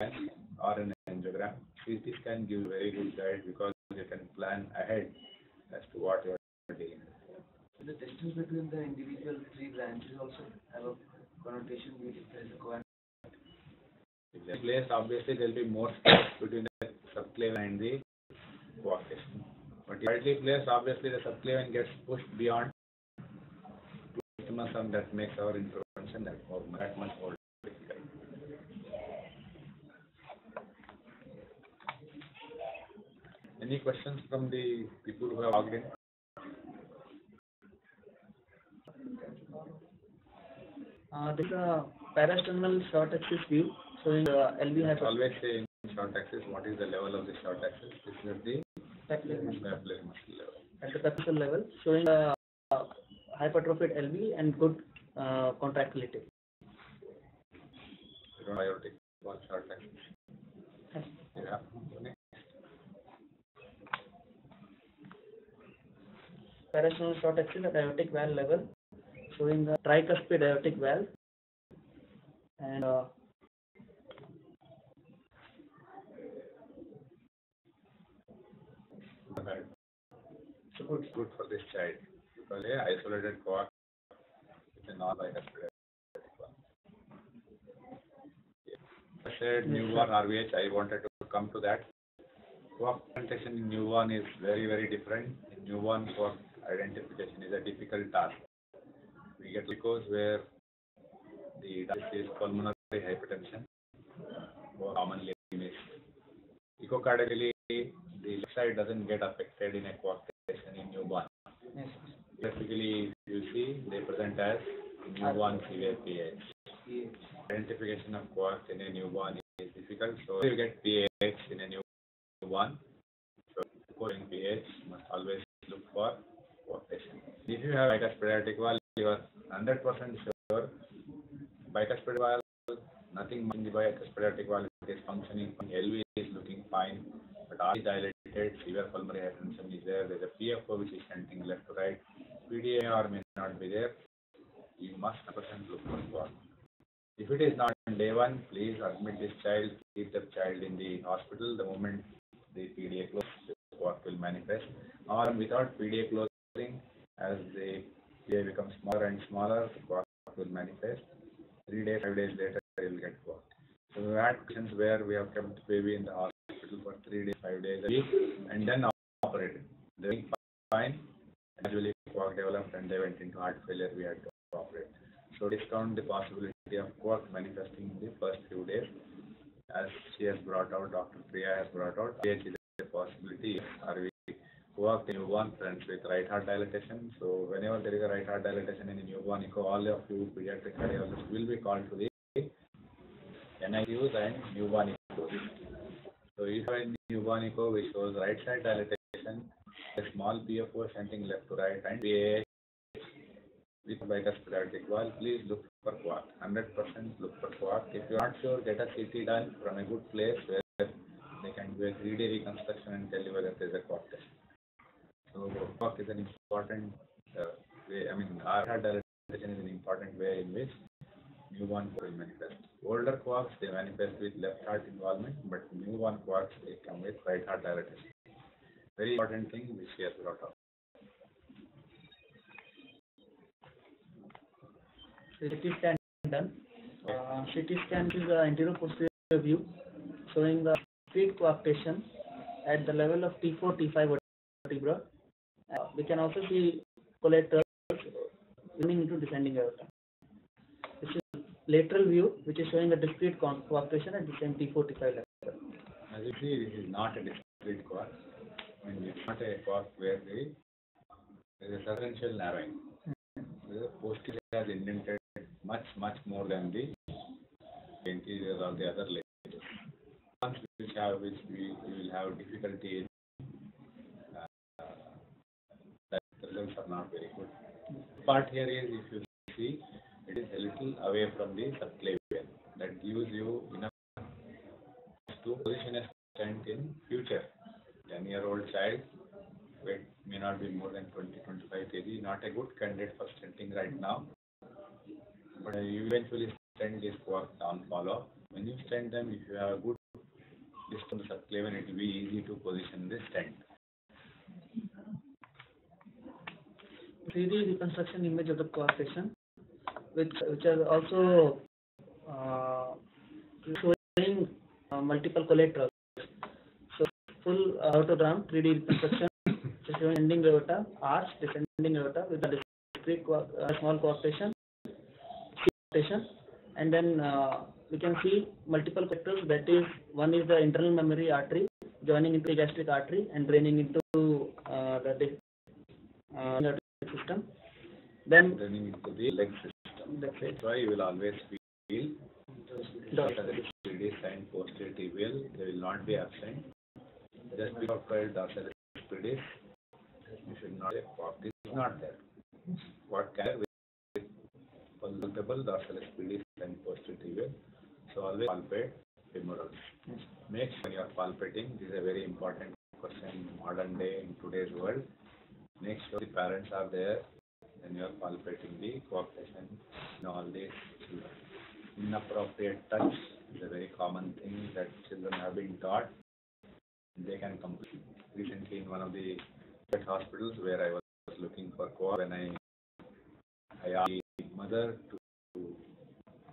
or an angiogram. CT scan gives very good guide because you can plan ahead as to what you are dealing with. The distance between the individual three branches also have a connotation with they place, obviously there will be more space between the subclavian and the coarctation. But if rightly obviously the subclavian gets pushed beyond and that makes our intervention that more, that much more difficult. Any questions from the people who have logged in? Uh, this is a parasternal short axis view showing the LV has Always say in short axis, what is the level of the short axis? This is at the papillary muscle. papillary muscle level. at the papillary level showing the uh, hypertrophied LV and good uh, contractility. Don't wall short axis. Yeah. Next. Parasternal short axis at aortic valve level showing the tricuspid aortic valve and uh, so good. good for this child because a isolated coax is a non-bicuspid I said newborn RVH, I wanted to come to that. Coax presentation in newborn is very, very different. In newborn, coax identification is a difficult task. We get because where the disease is pulmonary hypertension, commonly missed. Echocardially, the left side doesn't get affected in a coarctation in newborn. Yes. Typically, you see, they present as newborn severe PH. Identification of coax in a newborn is difficult, so you get PH in a newborn. So, in PH, must always look for coarctation. If you have bicuspid aortic valve, you are 100% sure bicuspid valve, nothing in the bicuspid valve is functioning, LV is looking fine, but R dilated, severe pulmonary hypertension is there, there's a PFO which is shunting left to right, PDA may not be there, you must 100% look for coax. If it is not on day one, please admit this child, keep the child in the hospital. The moment the PDA closes, what will manifest. Or without PDA closing, as the PDA becomes smaller and smaller, coax will manifest. Three days, five days later, you will get coax. So we had patients where we have kept the baby in the hospital for three days, five days a week, and then operated. They were fine. Gradually, coax developed and they went into heart failure. We had to operate. So discount the possibility of coax manifesting in the first few days. As she has brought out, Dr. Priya has brought out, PH is a possibility. Are we coax in newborn friends with right heart dilatation? So whenever there is a right heart dilatation in a newborn echo, all of you pediatric cardiologists will be called to the NICUs and newborn echo. So if a newborn echo which shows right side dilatation, a small PFO shunting left to right and PAH with aortic valve, please look for coax. 100% look for coax. If you are not sure, get a CT done from a good place where they can do a 3D reconstruction and tell you whether there is a coax test. So coax is an important uh, way, I mean, our heart dilatation is an important way in which newborn will manifest. Older coax, they manifest with left heart involvement, but newborn coax, they come with right heart dilatation. Very important thing which she has brought up. CT scan done. Uh, CT scan is the anterior posterior view showing the feet coarctation at the level of T4, T5 vertebra. Uh, we can also see collaterals running into descending aorta. This is lateral view, which is showing a discrete co- coarctation at the same T4, T5 level. As you see, this is not a discrete coax. I mean, it's not a coax where the, there is a substantial narrowing. The posterior has indented much, much more than the interior or the other layers. Ones which have, which we, we will have difficulty in, uh, that the are not very good. Part here is, if you see, it is a little away from the subclavian. That gives you enough to position a stent in future. 10 year old child, weight may not be more than 20 25 kg, not a good candidate for stenting right now. But uh, eventually, stent is work down follow. When you stent them, if you have a good distance subclavian, it will be easy to position the stent. 3D reconstruction image of the coarctation, which which are also uh, showing uh, multiple collaterals. So full uh, aortogram 3D reconstruction showing ending aorta, arch, descending aorta with a discrete uh, small coarctation, coarctation, and then uh, we can see multiple collaterals. That is, one is the internal mammary artery joining into the gastric artery and draining into uh, the uh, the system. Then Running into the leg system. that's it. Why you will always feel dorsal sign posterior tibial, they will not be absent. Just before dorsalis pedis, you should not, what is not there. What can with palpable dorsalis pedis and posterior tibial. So always palpate femorals. Make sure you are palpating, this is a very important question in modern day, in today's world. Make sure the parents are there when you are palpating the coarctation in all these children. Inappropriate touch is a very common thing that children have been taught. They can complete. Recently, in one of the hospitals where I was looking for co when I I asked the mother to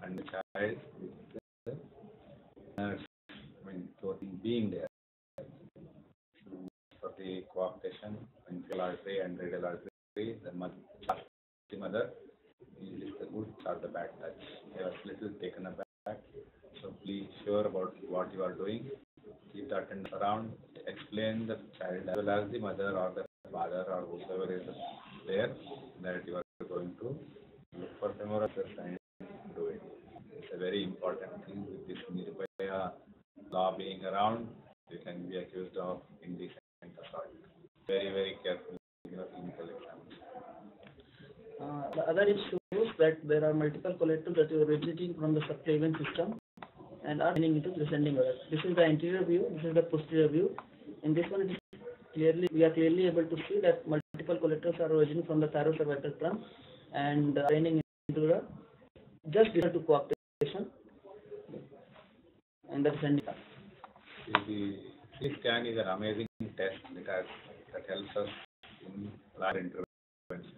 and the child with the nurse, I mean, being there for the coarctation in femoral artery and radial artery, the mother, the mother the good or the bad touch. They are little taken aback. So please sure about what you are doing. Keep the attendants around. Explain the child as well as the mother or the father or whoever is there that you are going to look for femoral and do it. It's a very important thing with this Nirbhaya law being around. You can be accused of indecent assault. Very, very careful in your clinical exams. Uh, the other issue is that there are multiple collaterals that are originating from the subclavian system and are running into descending aorta. This is the anterior view, this is the posterior view. In this one, it is clearly we are clearly able to see that multiple collaterals are originating from the thyrocervical trunk and uh, running into the just distal to coarctation and the descending. The CT scan is an amazing test that has, that helps us in lab intervention.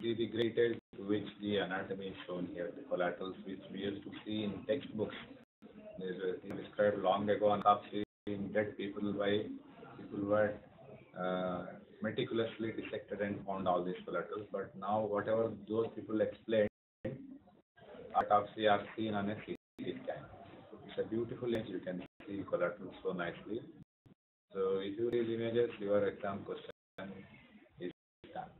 The, great which the anatomy is shown here, the collaterals which we used to see in textbooks. Thing described long ago on autopsy in dead people by people who had uh, meticulously dissected and found all these collaterals. But now whatever those people explained, autopsy are seen on a CT scan. It's a beautiful image. You can see collateral so nicely. So if you read images, your exam question is done.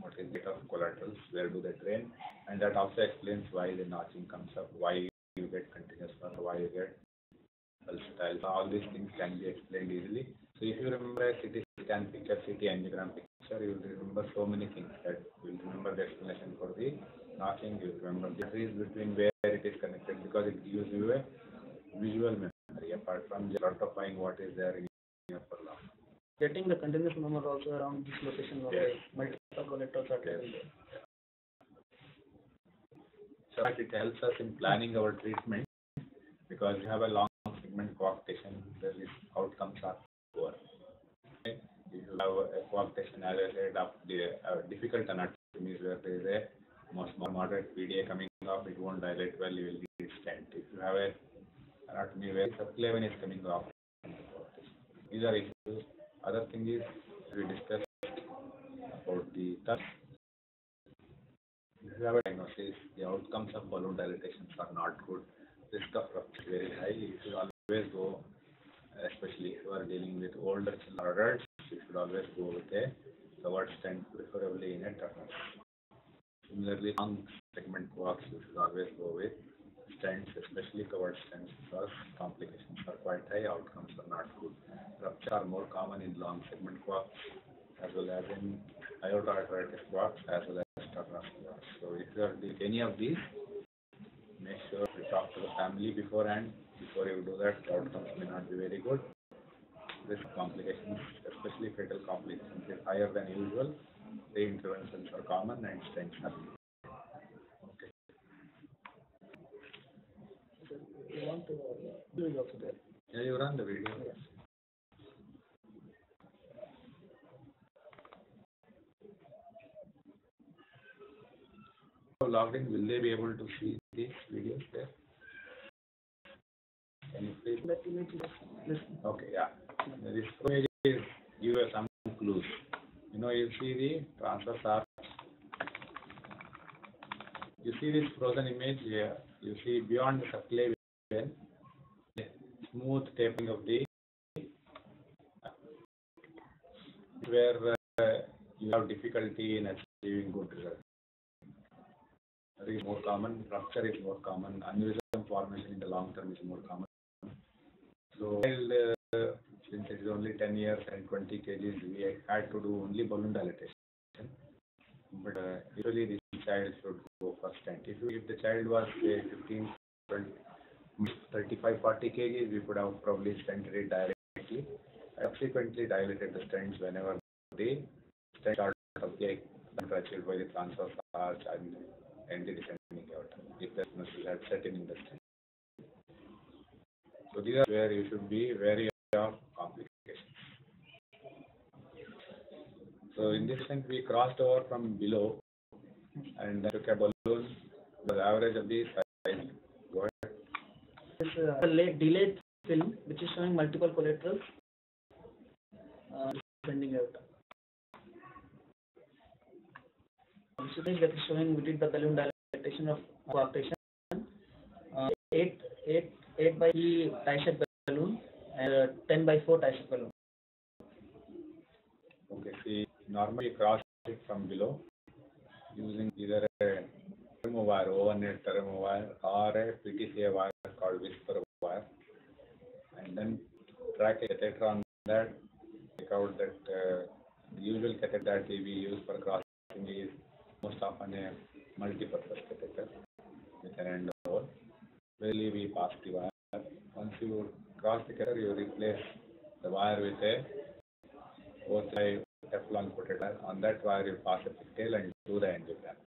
What is the of collaterals? Where do they drain? And that also explains why the notching comes up, why you get continuous one, why you get pulsatile. So all these things can be explained easily. So if you remember a CT scan picture, CT angiogram picture, you will remember so many things. That you will remember the explanation for the notching. You will remember the trees between where it is connected because it gives you a visual memory apart from just identifying what is there. Getting the continuous number also around this location where Yes. multiple collaterals are Yes. there. So that it helps us in planning our treatment because we have a long segment coarctation, the outcomes are poor. Okay? If you have a coarctation, as I said, of the uh, difficult anatomies where there is a most moderate PDA coming off, it won't dilate well, you will need stent. If you have a anatomy where subclavian is coming off, these are issues. Other thing is we discussed about the touch if you have a diagnosis, the outcomes of balloon dilatations are not good. Risk of rupture is very high. You should always go, especially if you are dealing with older children you should always go with a covered stent, preferably in a tunnel. Similarly, long segment walks, you should always go with stents, especially covered stents, because complications are quite high, outcomes are not good. Rupture are more common in long segment walks as well as in aortoarteritis as well as sternus. So if you are doing any of these, make sure you talk to the family beforehand before you do that, outcomes may not be very good. Risk complications, especially fatal complications, is higher than usual. The interventions are common and stents are. You want to, do it also there. Yeah, you run the video. So Logged in, will they be able to see these videos there? Can you please? Let me listen. Okay, yeah. This page is give us some clues. You know, you see the transverse arch. You see this frozen image here. You see beyond the subclavian, smooth tapering of the where uh, you have difficulty in achieving good results. That is more common. Rupture is more common. Aneurysm formation in the long term is more common. So, while, uh, since it is only 10 years and 20 kgs, we had to do only balloon dilatation. But uh, usually this child should go first stent. If, if the child was say 15, 20, 35, 40 kgs, we could have probably stented it directly. Subsequently dilated the stents whenever the stent out of the achieved by the transverse arch and, and the descending aorta. If the muscle had set in the stent. So these are where you should be wary of complications. So in this sense, we crossed over from below and took a balloon, the average of the size. This uh, a late delayed film which is showing multiple collaterals. Uh, descending out. This is that is showing we did the balloon dilatation of coarctation. Uh, eight eight eight by three tie-shaped balloon and uh, ten by four tie-shaped balloon. Okay, see, normally cross it from below using either a thermo wire, overnet thermo wire or a PTCA wire called whisper wire and then track a catheter on that, take out that uh, the usual catheter that we use for crossing is most often a multi-purpose catheter with an end hole. Really we pass the wire. Once you cross the catheter, you replace the wire with a O3 Teflon coated wire. On that wire, you pass a pigtail and do the angiogram.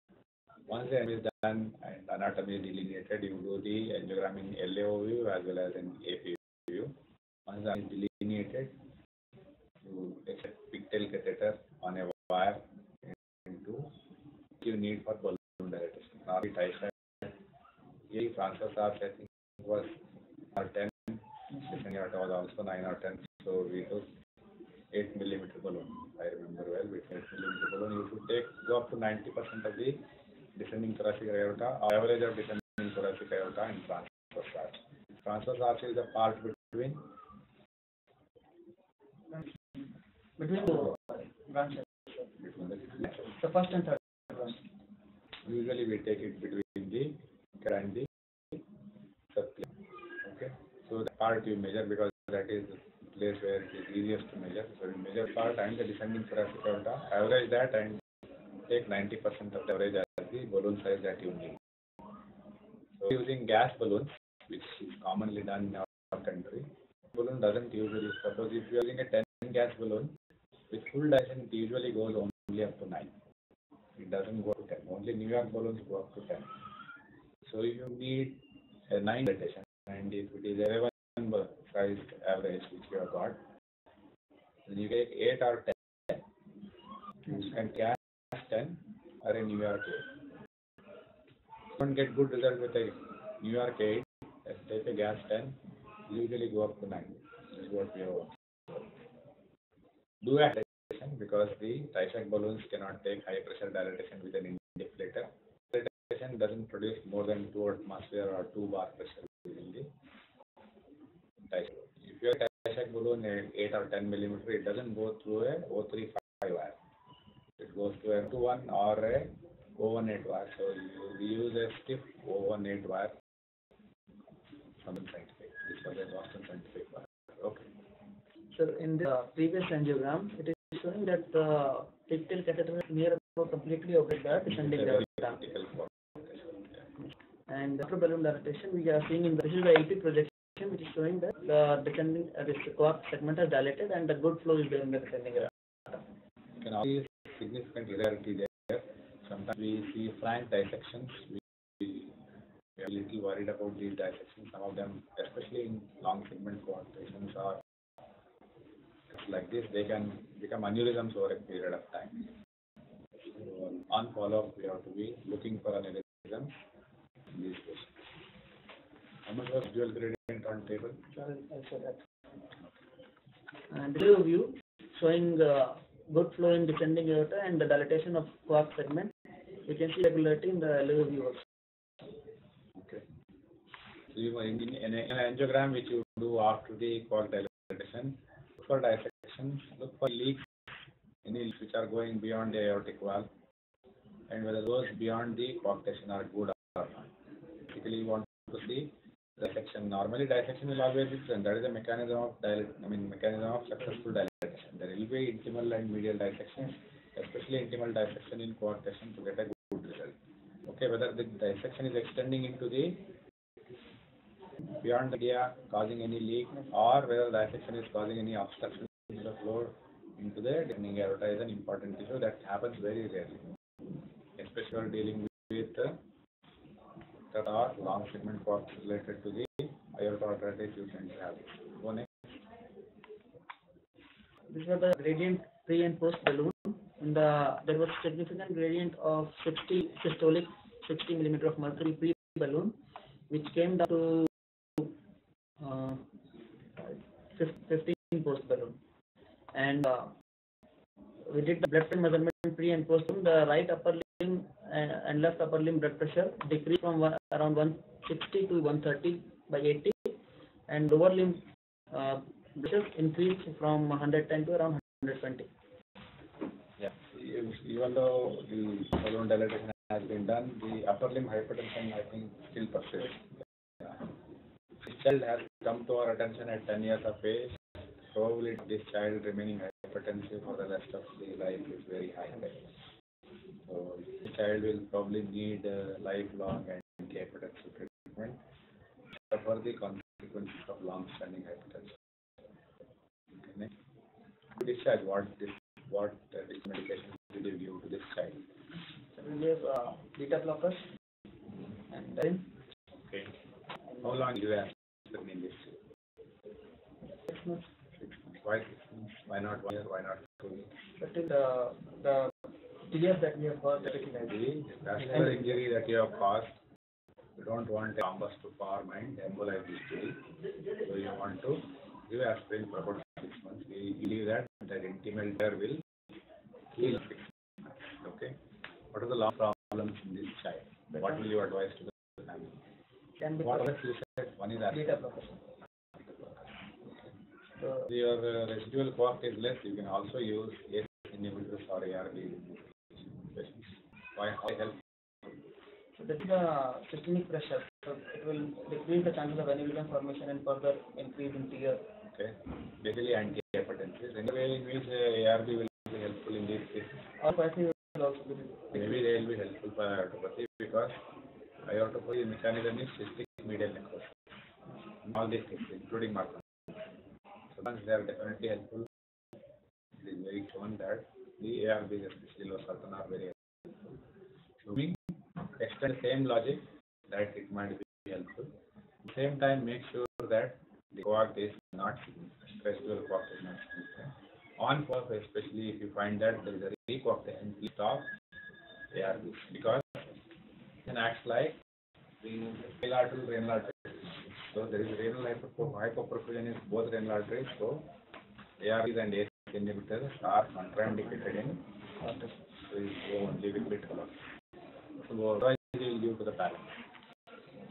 Once the angiogram is done and anatomy is delineated, you do the angiogram in LAO view as well as in AP view. Once that is delineated, you take a pigtail catheter on a wire into you need for balloon dilatation. Now, the type A transverse arch, I think, was R10, second year was also 9 or 10. So we took 8 millimeter balloon. I remember well, with 8 millimeter balloon, you should take go up to 90% of the descending thoracic aorta, or average of descending thoracic aorta and transverse arch. Transverse arch is the part between Between the branches. The first and third branch. Usually we take it between the and the subclavian. Okay, so the part you measure because that is the place where it is easiest to measure. So you measure part and the descending thoracic aorta, average that and take 90% of the average as the balloon size that you need. So using gas balloons, which is commonly done in our country, balloon doesn't usually, suppose if you are using a 10 gas balloon, with full dilation it usually goes only up to 9 it doesn't go to 10. Only New York balloons go up to 10. So you need a 9 dilatation. And if it is 11 sized average, which you have got, then you get 8 or 10. You can 10 or a New York 8. You don't get good result with a New York 8. Let's take a gas 10, usually go up to 9. This is what we have. Do a dilatation because the Tyshak balloons cannot take high pressure dilatation with an deflator. Dilatation doesn't produce more than 2 atmosphere or 2 bar pressure within the Tyshak. If your Tyshak balloon is 8 or 10 millimeter, it doesn't go through a O35 wire. It goes to a 2-1 or a O18 wire. So you, we use a stiff O18 wire from the scientific. This was a Boston scientific wire. Okay. So in the uh, previous angiogram, it is showing that the pigtail catheter is near about completely over the descending Very aorta. critical for yeah. And after balloon dilatation, we are seeing in the, this is the AP projection which is showing that the descending, uh, this segment has dilated and the good flow is there in the descending aorta. You can always significant irregularity there. Sometimes we see frank dissections. We, we are a little worried about these dissections. Some of them, especially in long segment coarc patients, are like this. They can become aneurysms over a period of time. So on follow-up, we have to be looking for aneurysm in these patients. How much was dual gradient on table? So I'll that. And showing uh, good flow in descending aorta and the dilatation of coax segment. You can see regularity in the LO view also. Okay. So you in, in, in, an angiogram which you do after the coarc dilatation, look for dissections, look for leaks, any leaks which are going beyond the aortic valve, and whether those beyond the coarctation are good or not. Typically, you want to see dissection. Normally, dissection will always be present. That is a mechanism of dilat. I mean, mechanism of successful dilatation. There will be intimal and medial dissection, especially intimal dissection in coarctation to get a good result. Okay, whether the dissection is extending into the beyond the area causing any leak or whether dissection is causing any obstruction in the flow into the descending aorta is an important issue that happens very rarely, especially dealing with uh, that are long segment related to the aortoarteritis you tend to have. These are the gradient pre and post balloon. In the there was significant gradient of 60 systolic 60 millimeter of mercury pre balloon, which came down to uh, 15 post balloon. And uh, we did the blood pressure measurement pre and post balloon. The right upper limb and, and left upper limb blood pressure decreased from one, around 160 to 130 by 80, and lower limb uh, pressure increased from 110 to around 120. Yeah. Even though the balloon dilatation has been done, the upper limb hypertension I think still persists. Yeah. This child has come to our attention at 10 years of age. Probably this child remaining hypertensive for the rest of the life is very high. So the child will probably need uh, lifelong antihypertensive treatment suffer the consequences of long-standing hypertension. Okay, next. To discharge, what this what uh, this medication did you to this child? So we gave uh, beta blockers and then Okay. How long you have been in this? six months. Six months. Why six months? Why not one year? Why not two years? But in the the tears that we have got, that is The injury that you have caused, you don't want a thrombus to form and embolize this. So you want to give aspirin for months. We believe that that intimal tear will heal. Okay. What are the long problems in this child? What will you advise to the family? can be What else you said? One is beta. So your uh, residual cost is less, you can also use ACE inhibitors or ARB patients. Why how help? So that is the systemic pressure. So it will decrease the chances of aneurysm formation and further increase in tear. Basically antihypertensives. Anyway, in which uh, ARB will be helpful in this case. Or passive will also be Maybe they will be helpful for aortopathy because aortopathy mechanism is cystic medial necrosis. All these things, including marker. So once they are definitely helpful, it is very shown that the ARBs, especially losartan, are very helpful. So we extend the same logic that it might be helpful. At the same time, make sure that the coarc is not not significant. On follow especially if you find that there is a recoarctation, please stop ARBs because it acts like the bilateral renal artery. So there is renal hypoperfusion is both renal arteries. So ARBs and ACE inhibitors are contraindicated in. Only with blockers. So otherwise you will give to the parents.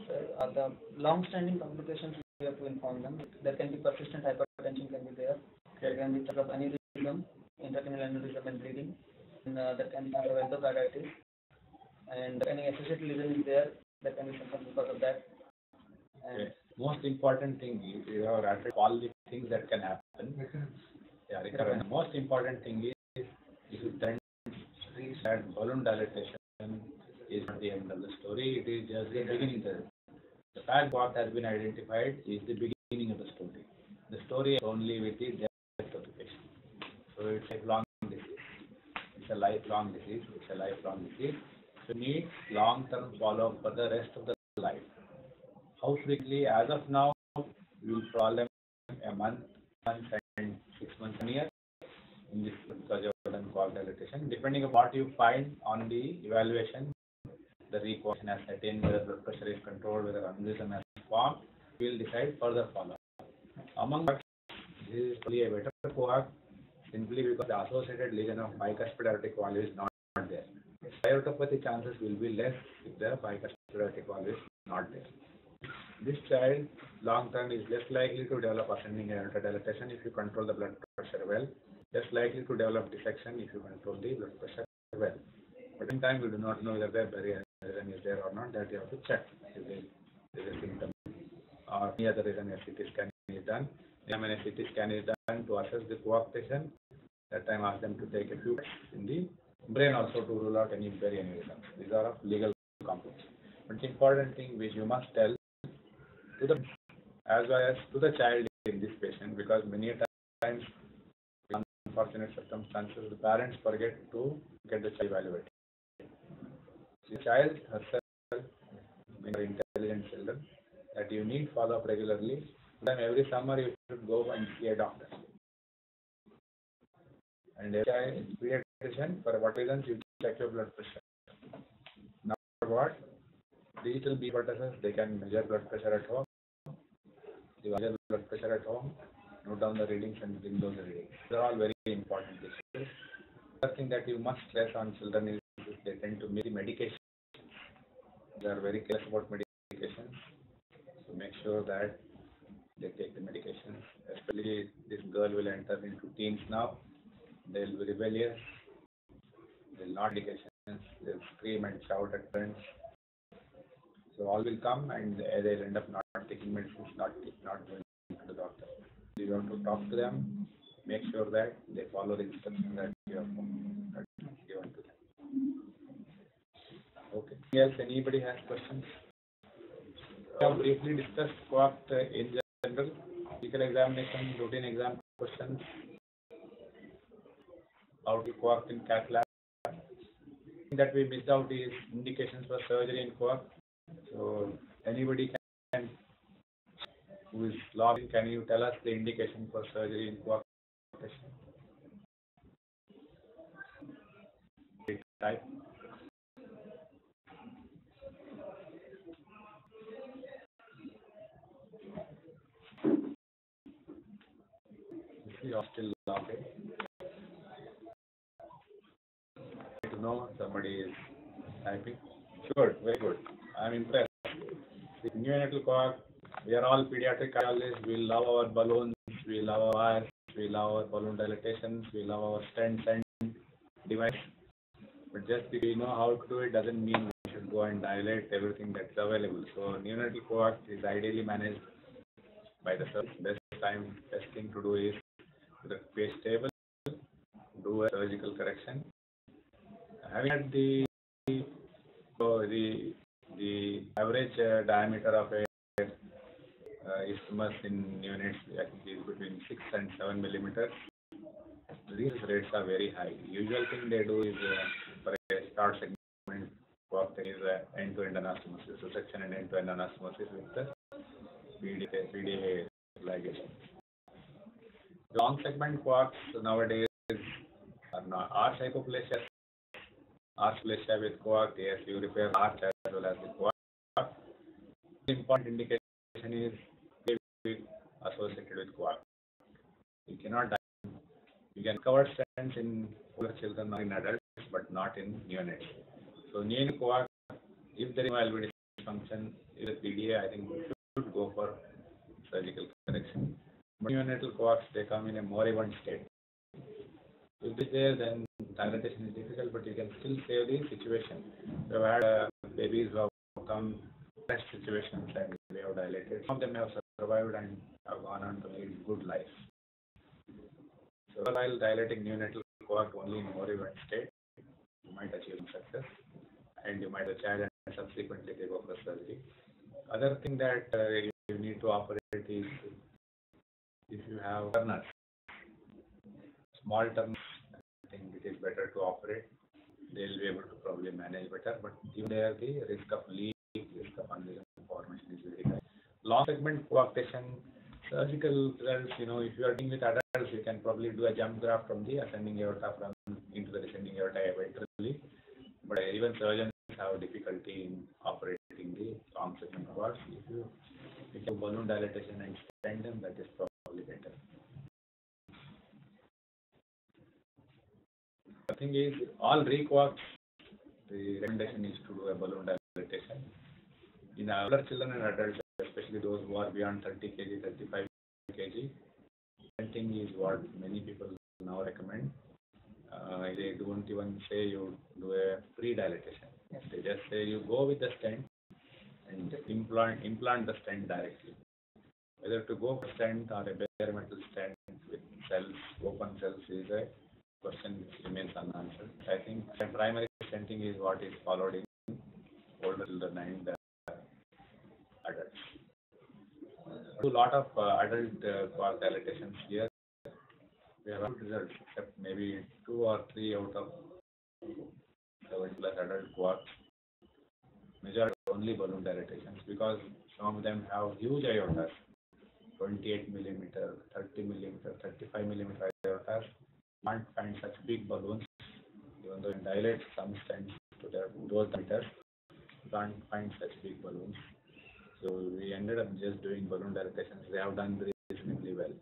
So uh, the long-standing complications we have to inform them. There can be persistent hypertension can be there. There can be sort of aneurysm, intracranial aneurysm and bleeding. And uh, there can be endocarditis. And any associated lesion is there. There can be symptoms because of that. And Okay. Most important thing is you have all the things that can happen. Yeah, recurrent. Most important thing is if you then see that balloon dilatation is not the end of the story. It is just the beginning. The, fact what has been identified is the beginning of the story The story is only with the death of the patient. So it's a long disease. It's a lifelong disease. It's a lifelong disease. So need long-term follow-up for the rest of the life. How frequently? As of now, we will problem a month, month and six months, a year in this done call dilatation. Depending on what you find on the evaluation, the requisition has attained, whether blood pressure is controlled, whether aneurysm has formed, we will decide further follow-up. Among this is probably a better cohort simply because the associated lesion of bicuspid aortic valve is not, not there. Aortopathy chances will be less if the bicuspid aortic valve is not there. This child long term is less likely to develop ascending aorta dilatation if you control the blood pressure well, less likely to develop dissection if you control the blood pressure well. But in time we do not know whether the barrier reason is there or not, that you have to check if there is a symptom or any other reason a CT scan is done. When a CT scan is done to assess the coarctation, that time ask them to take a few tests in the brain also to rule out any berry aneurysms. These are of legal complex. But the important thing which you must tell to the as well as to the child in this patient because many times unfortunate circumstances the parents forget to get the child evaluated. The child herself, you intelligent children, that you need follow up regularly. Then every summer you should go and see a doctor. And every child pediatrician, for what reasons you check your blood pressure. Now what? Digital B tests, they can measure blood pressure at home. They measure blood pressure at home, note down the readings and bring those readings. These are all very important issues. First thing that you must stress on children is they tend to miss medication. They are very careful about medications. So make sure that they take the medications. Especially this girl will enter into teens now. They'll be rebellious. They'll not medications. They'll scream and shout at friends. So all will come and they'll end up not taking medicines, not not going to the doctor. You have to talk to them, make sure that they follow the instructions that you have given to them. Okay. Yes, anybody has questions? We have briefly discussed what uh, in general, physical examination, routine exam questions, how to co in cath lab. That we missed out is indications for surgery in co So anybody can, who is logged in, can you tell us the indication for surgery in co Type. Still logged in. To know somebody is typing. Good, very good. I'm impressed. The neonatal cohort, we are all pediatric cardiologists. We love our balloons, we love our wires, we love our balloon dilatations, we love our stents and device. But just because we know how to do it doesn't mean we should go and dilate everything that's available. So neonatal cohort is ideally managed by the surgeon. Best time, best thing to do is the pace table, do a surgical correction. Having had the so the the average uh, diameter of a uh, isthmus in units I think is between six and seven millimeters. These rates are very high. Usual thing they do is uh, for a start segment work is uh, end-to-end anastomosis, so section and end-to-end anastomosis with the PDA, PDA ligation. Long segment coarcs nowadays are not arch hypoplasia, arch plasia with coarc, ASU repair arch as well as the coarc. The important indication is associated with coarc. You cannot you can cover stents in older children or in adults, but not in neonates. So neonatal coarc, if there is no dysfunction, is a PDA, I think we should go for surgical correction. Neonatal coarcs, they come in a moribund state. If it is there, then dilatation is difficult, but you can still save the situation. We've had uh, babies who have come best situations and we have dilated. Some of them have survived and have gone on to lead good life. So while dilating neonatal coarc only in moribund state, you might achieve success and you might child and subsequently they go for surgery. Other thing that uh, you need to operate is have turners. Small turners, I think it is better to operate. They'll be able to probably manage better, but even there the risk of leak, risk of aneurysm formation is very high. Long segment coarctation, surgical results, you know, if you are dealing with adults, you can probably do a jump graft from the ascending aorta from into the descending aorta eventually. But even surgeons have difficulty in operating the long segment coarcs. If you if you balloon dilatation and stent them, that is probably The thing is, all recoarcs, the recommendation is to do a balloon dilatation. In older children and adults, especially those who are beyond 30 kg, 35 kg, stenting is what many people now recommend. Uh, they don't even say you do a pre-dilatation. They just say you go with the stent and implant implant the stent directly. Whether to go for stent or a bare metal stent with cells, open cells is a question remains unanswered. I think primary stenting is what is followed in older children and uh, adults. Do a lot of uh, adult uh, dilatations here. We have results, except maybe two or three out of 70 plus adult coarcs. Majority only balloon dilatations because some of them have huge aortas, 28 millimeter, 30 millimeter, 35 millimeter aortas. Can't find such big balloons, even though you dilate some stents to their those diameters, you can't find such big balloons. So we ended up just doing balloon dilatations. They have done reasonably well.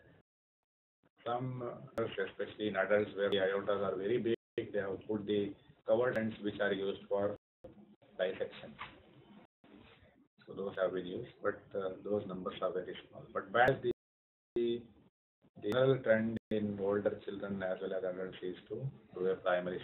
Some, especially in adults where the aortas are very big, they have put the covered ends which are used for dissection. So those have been used, but uh, those numbers are very small. But whereas the the general trend in older children as well as adults is to do a primary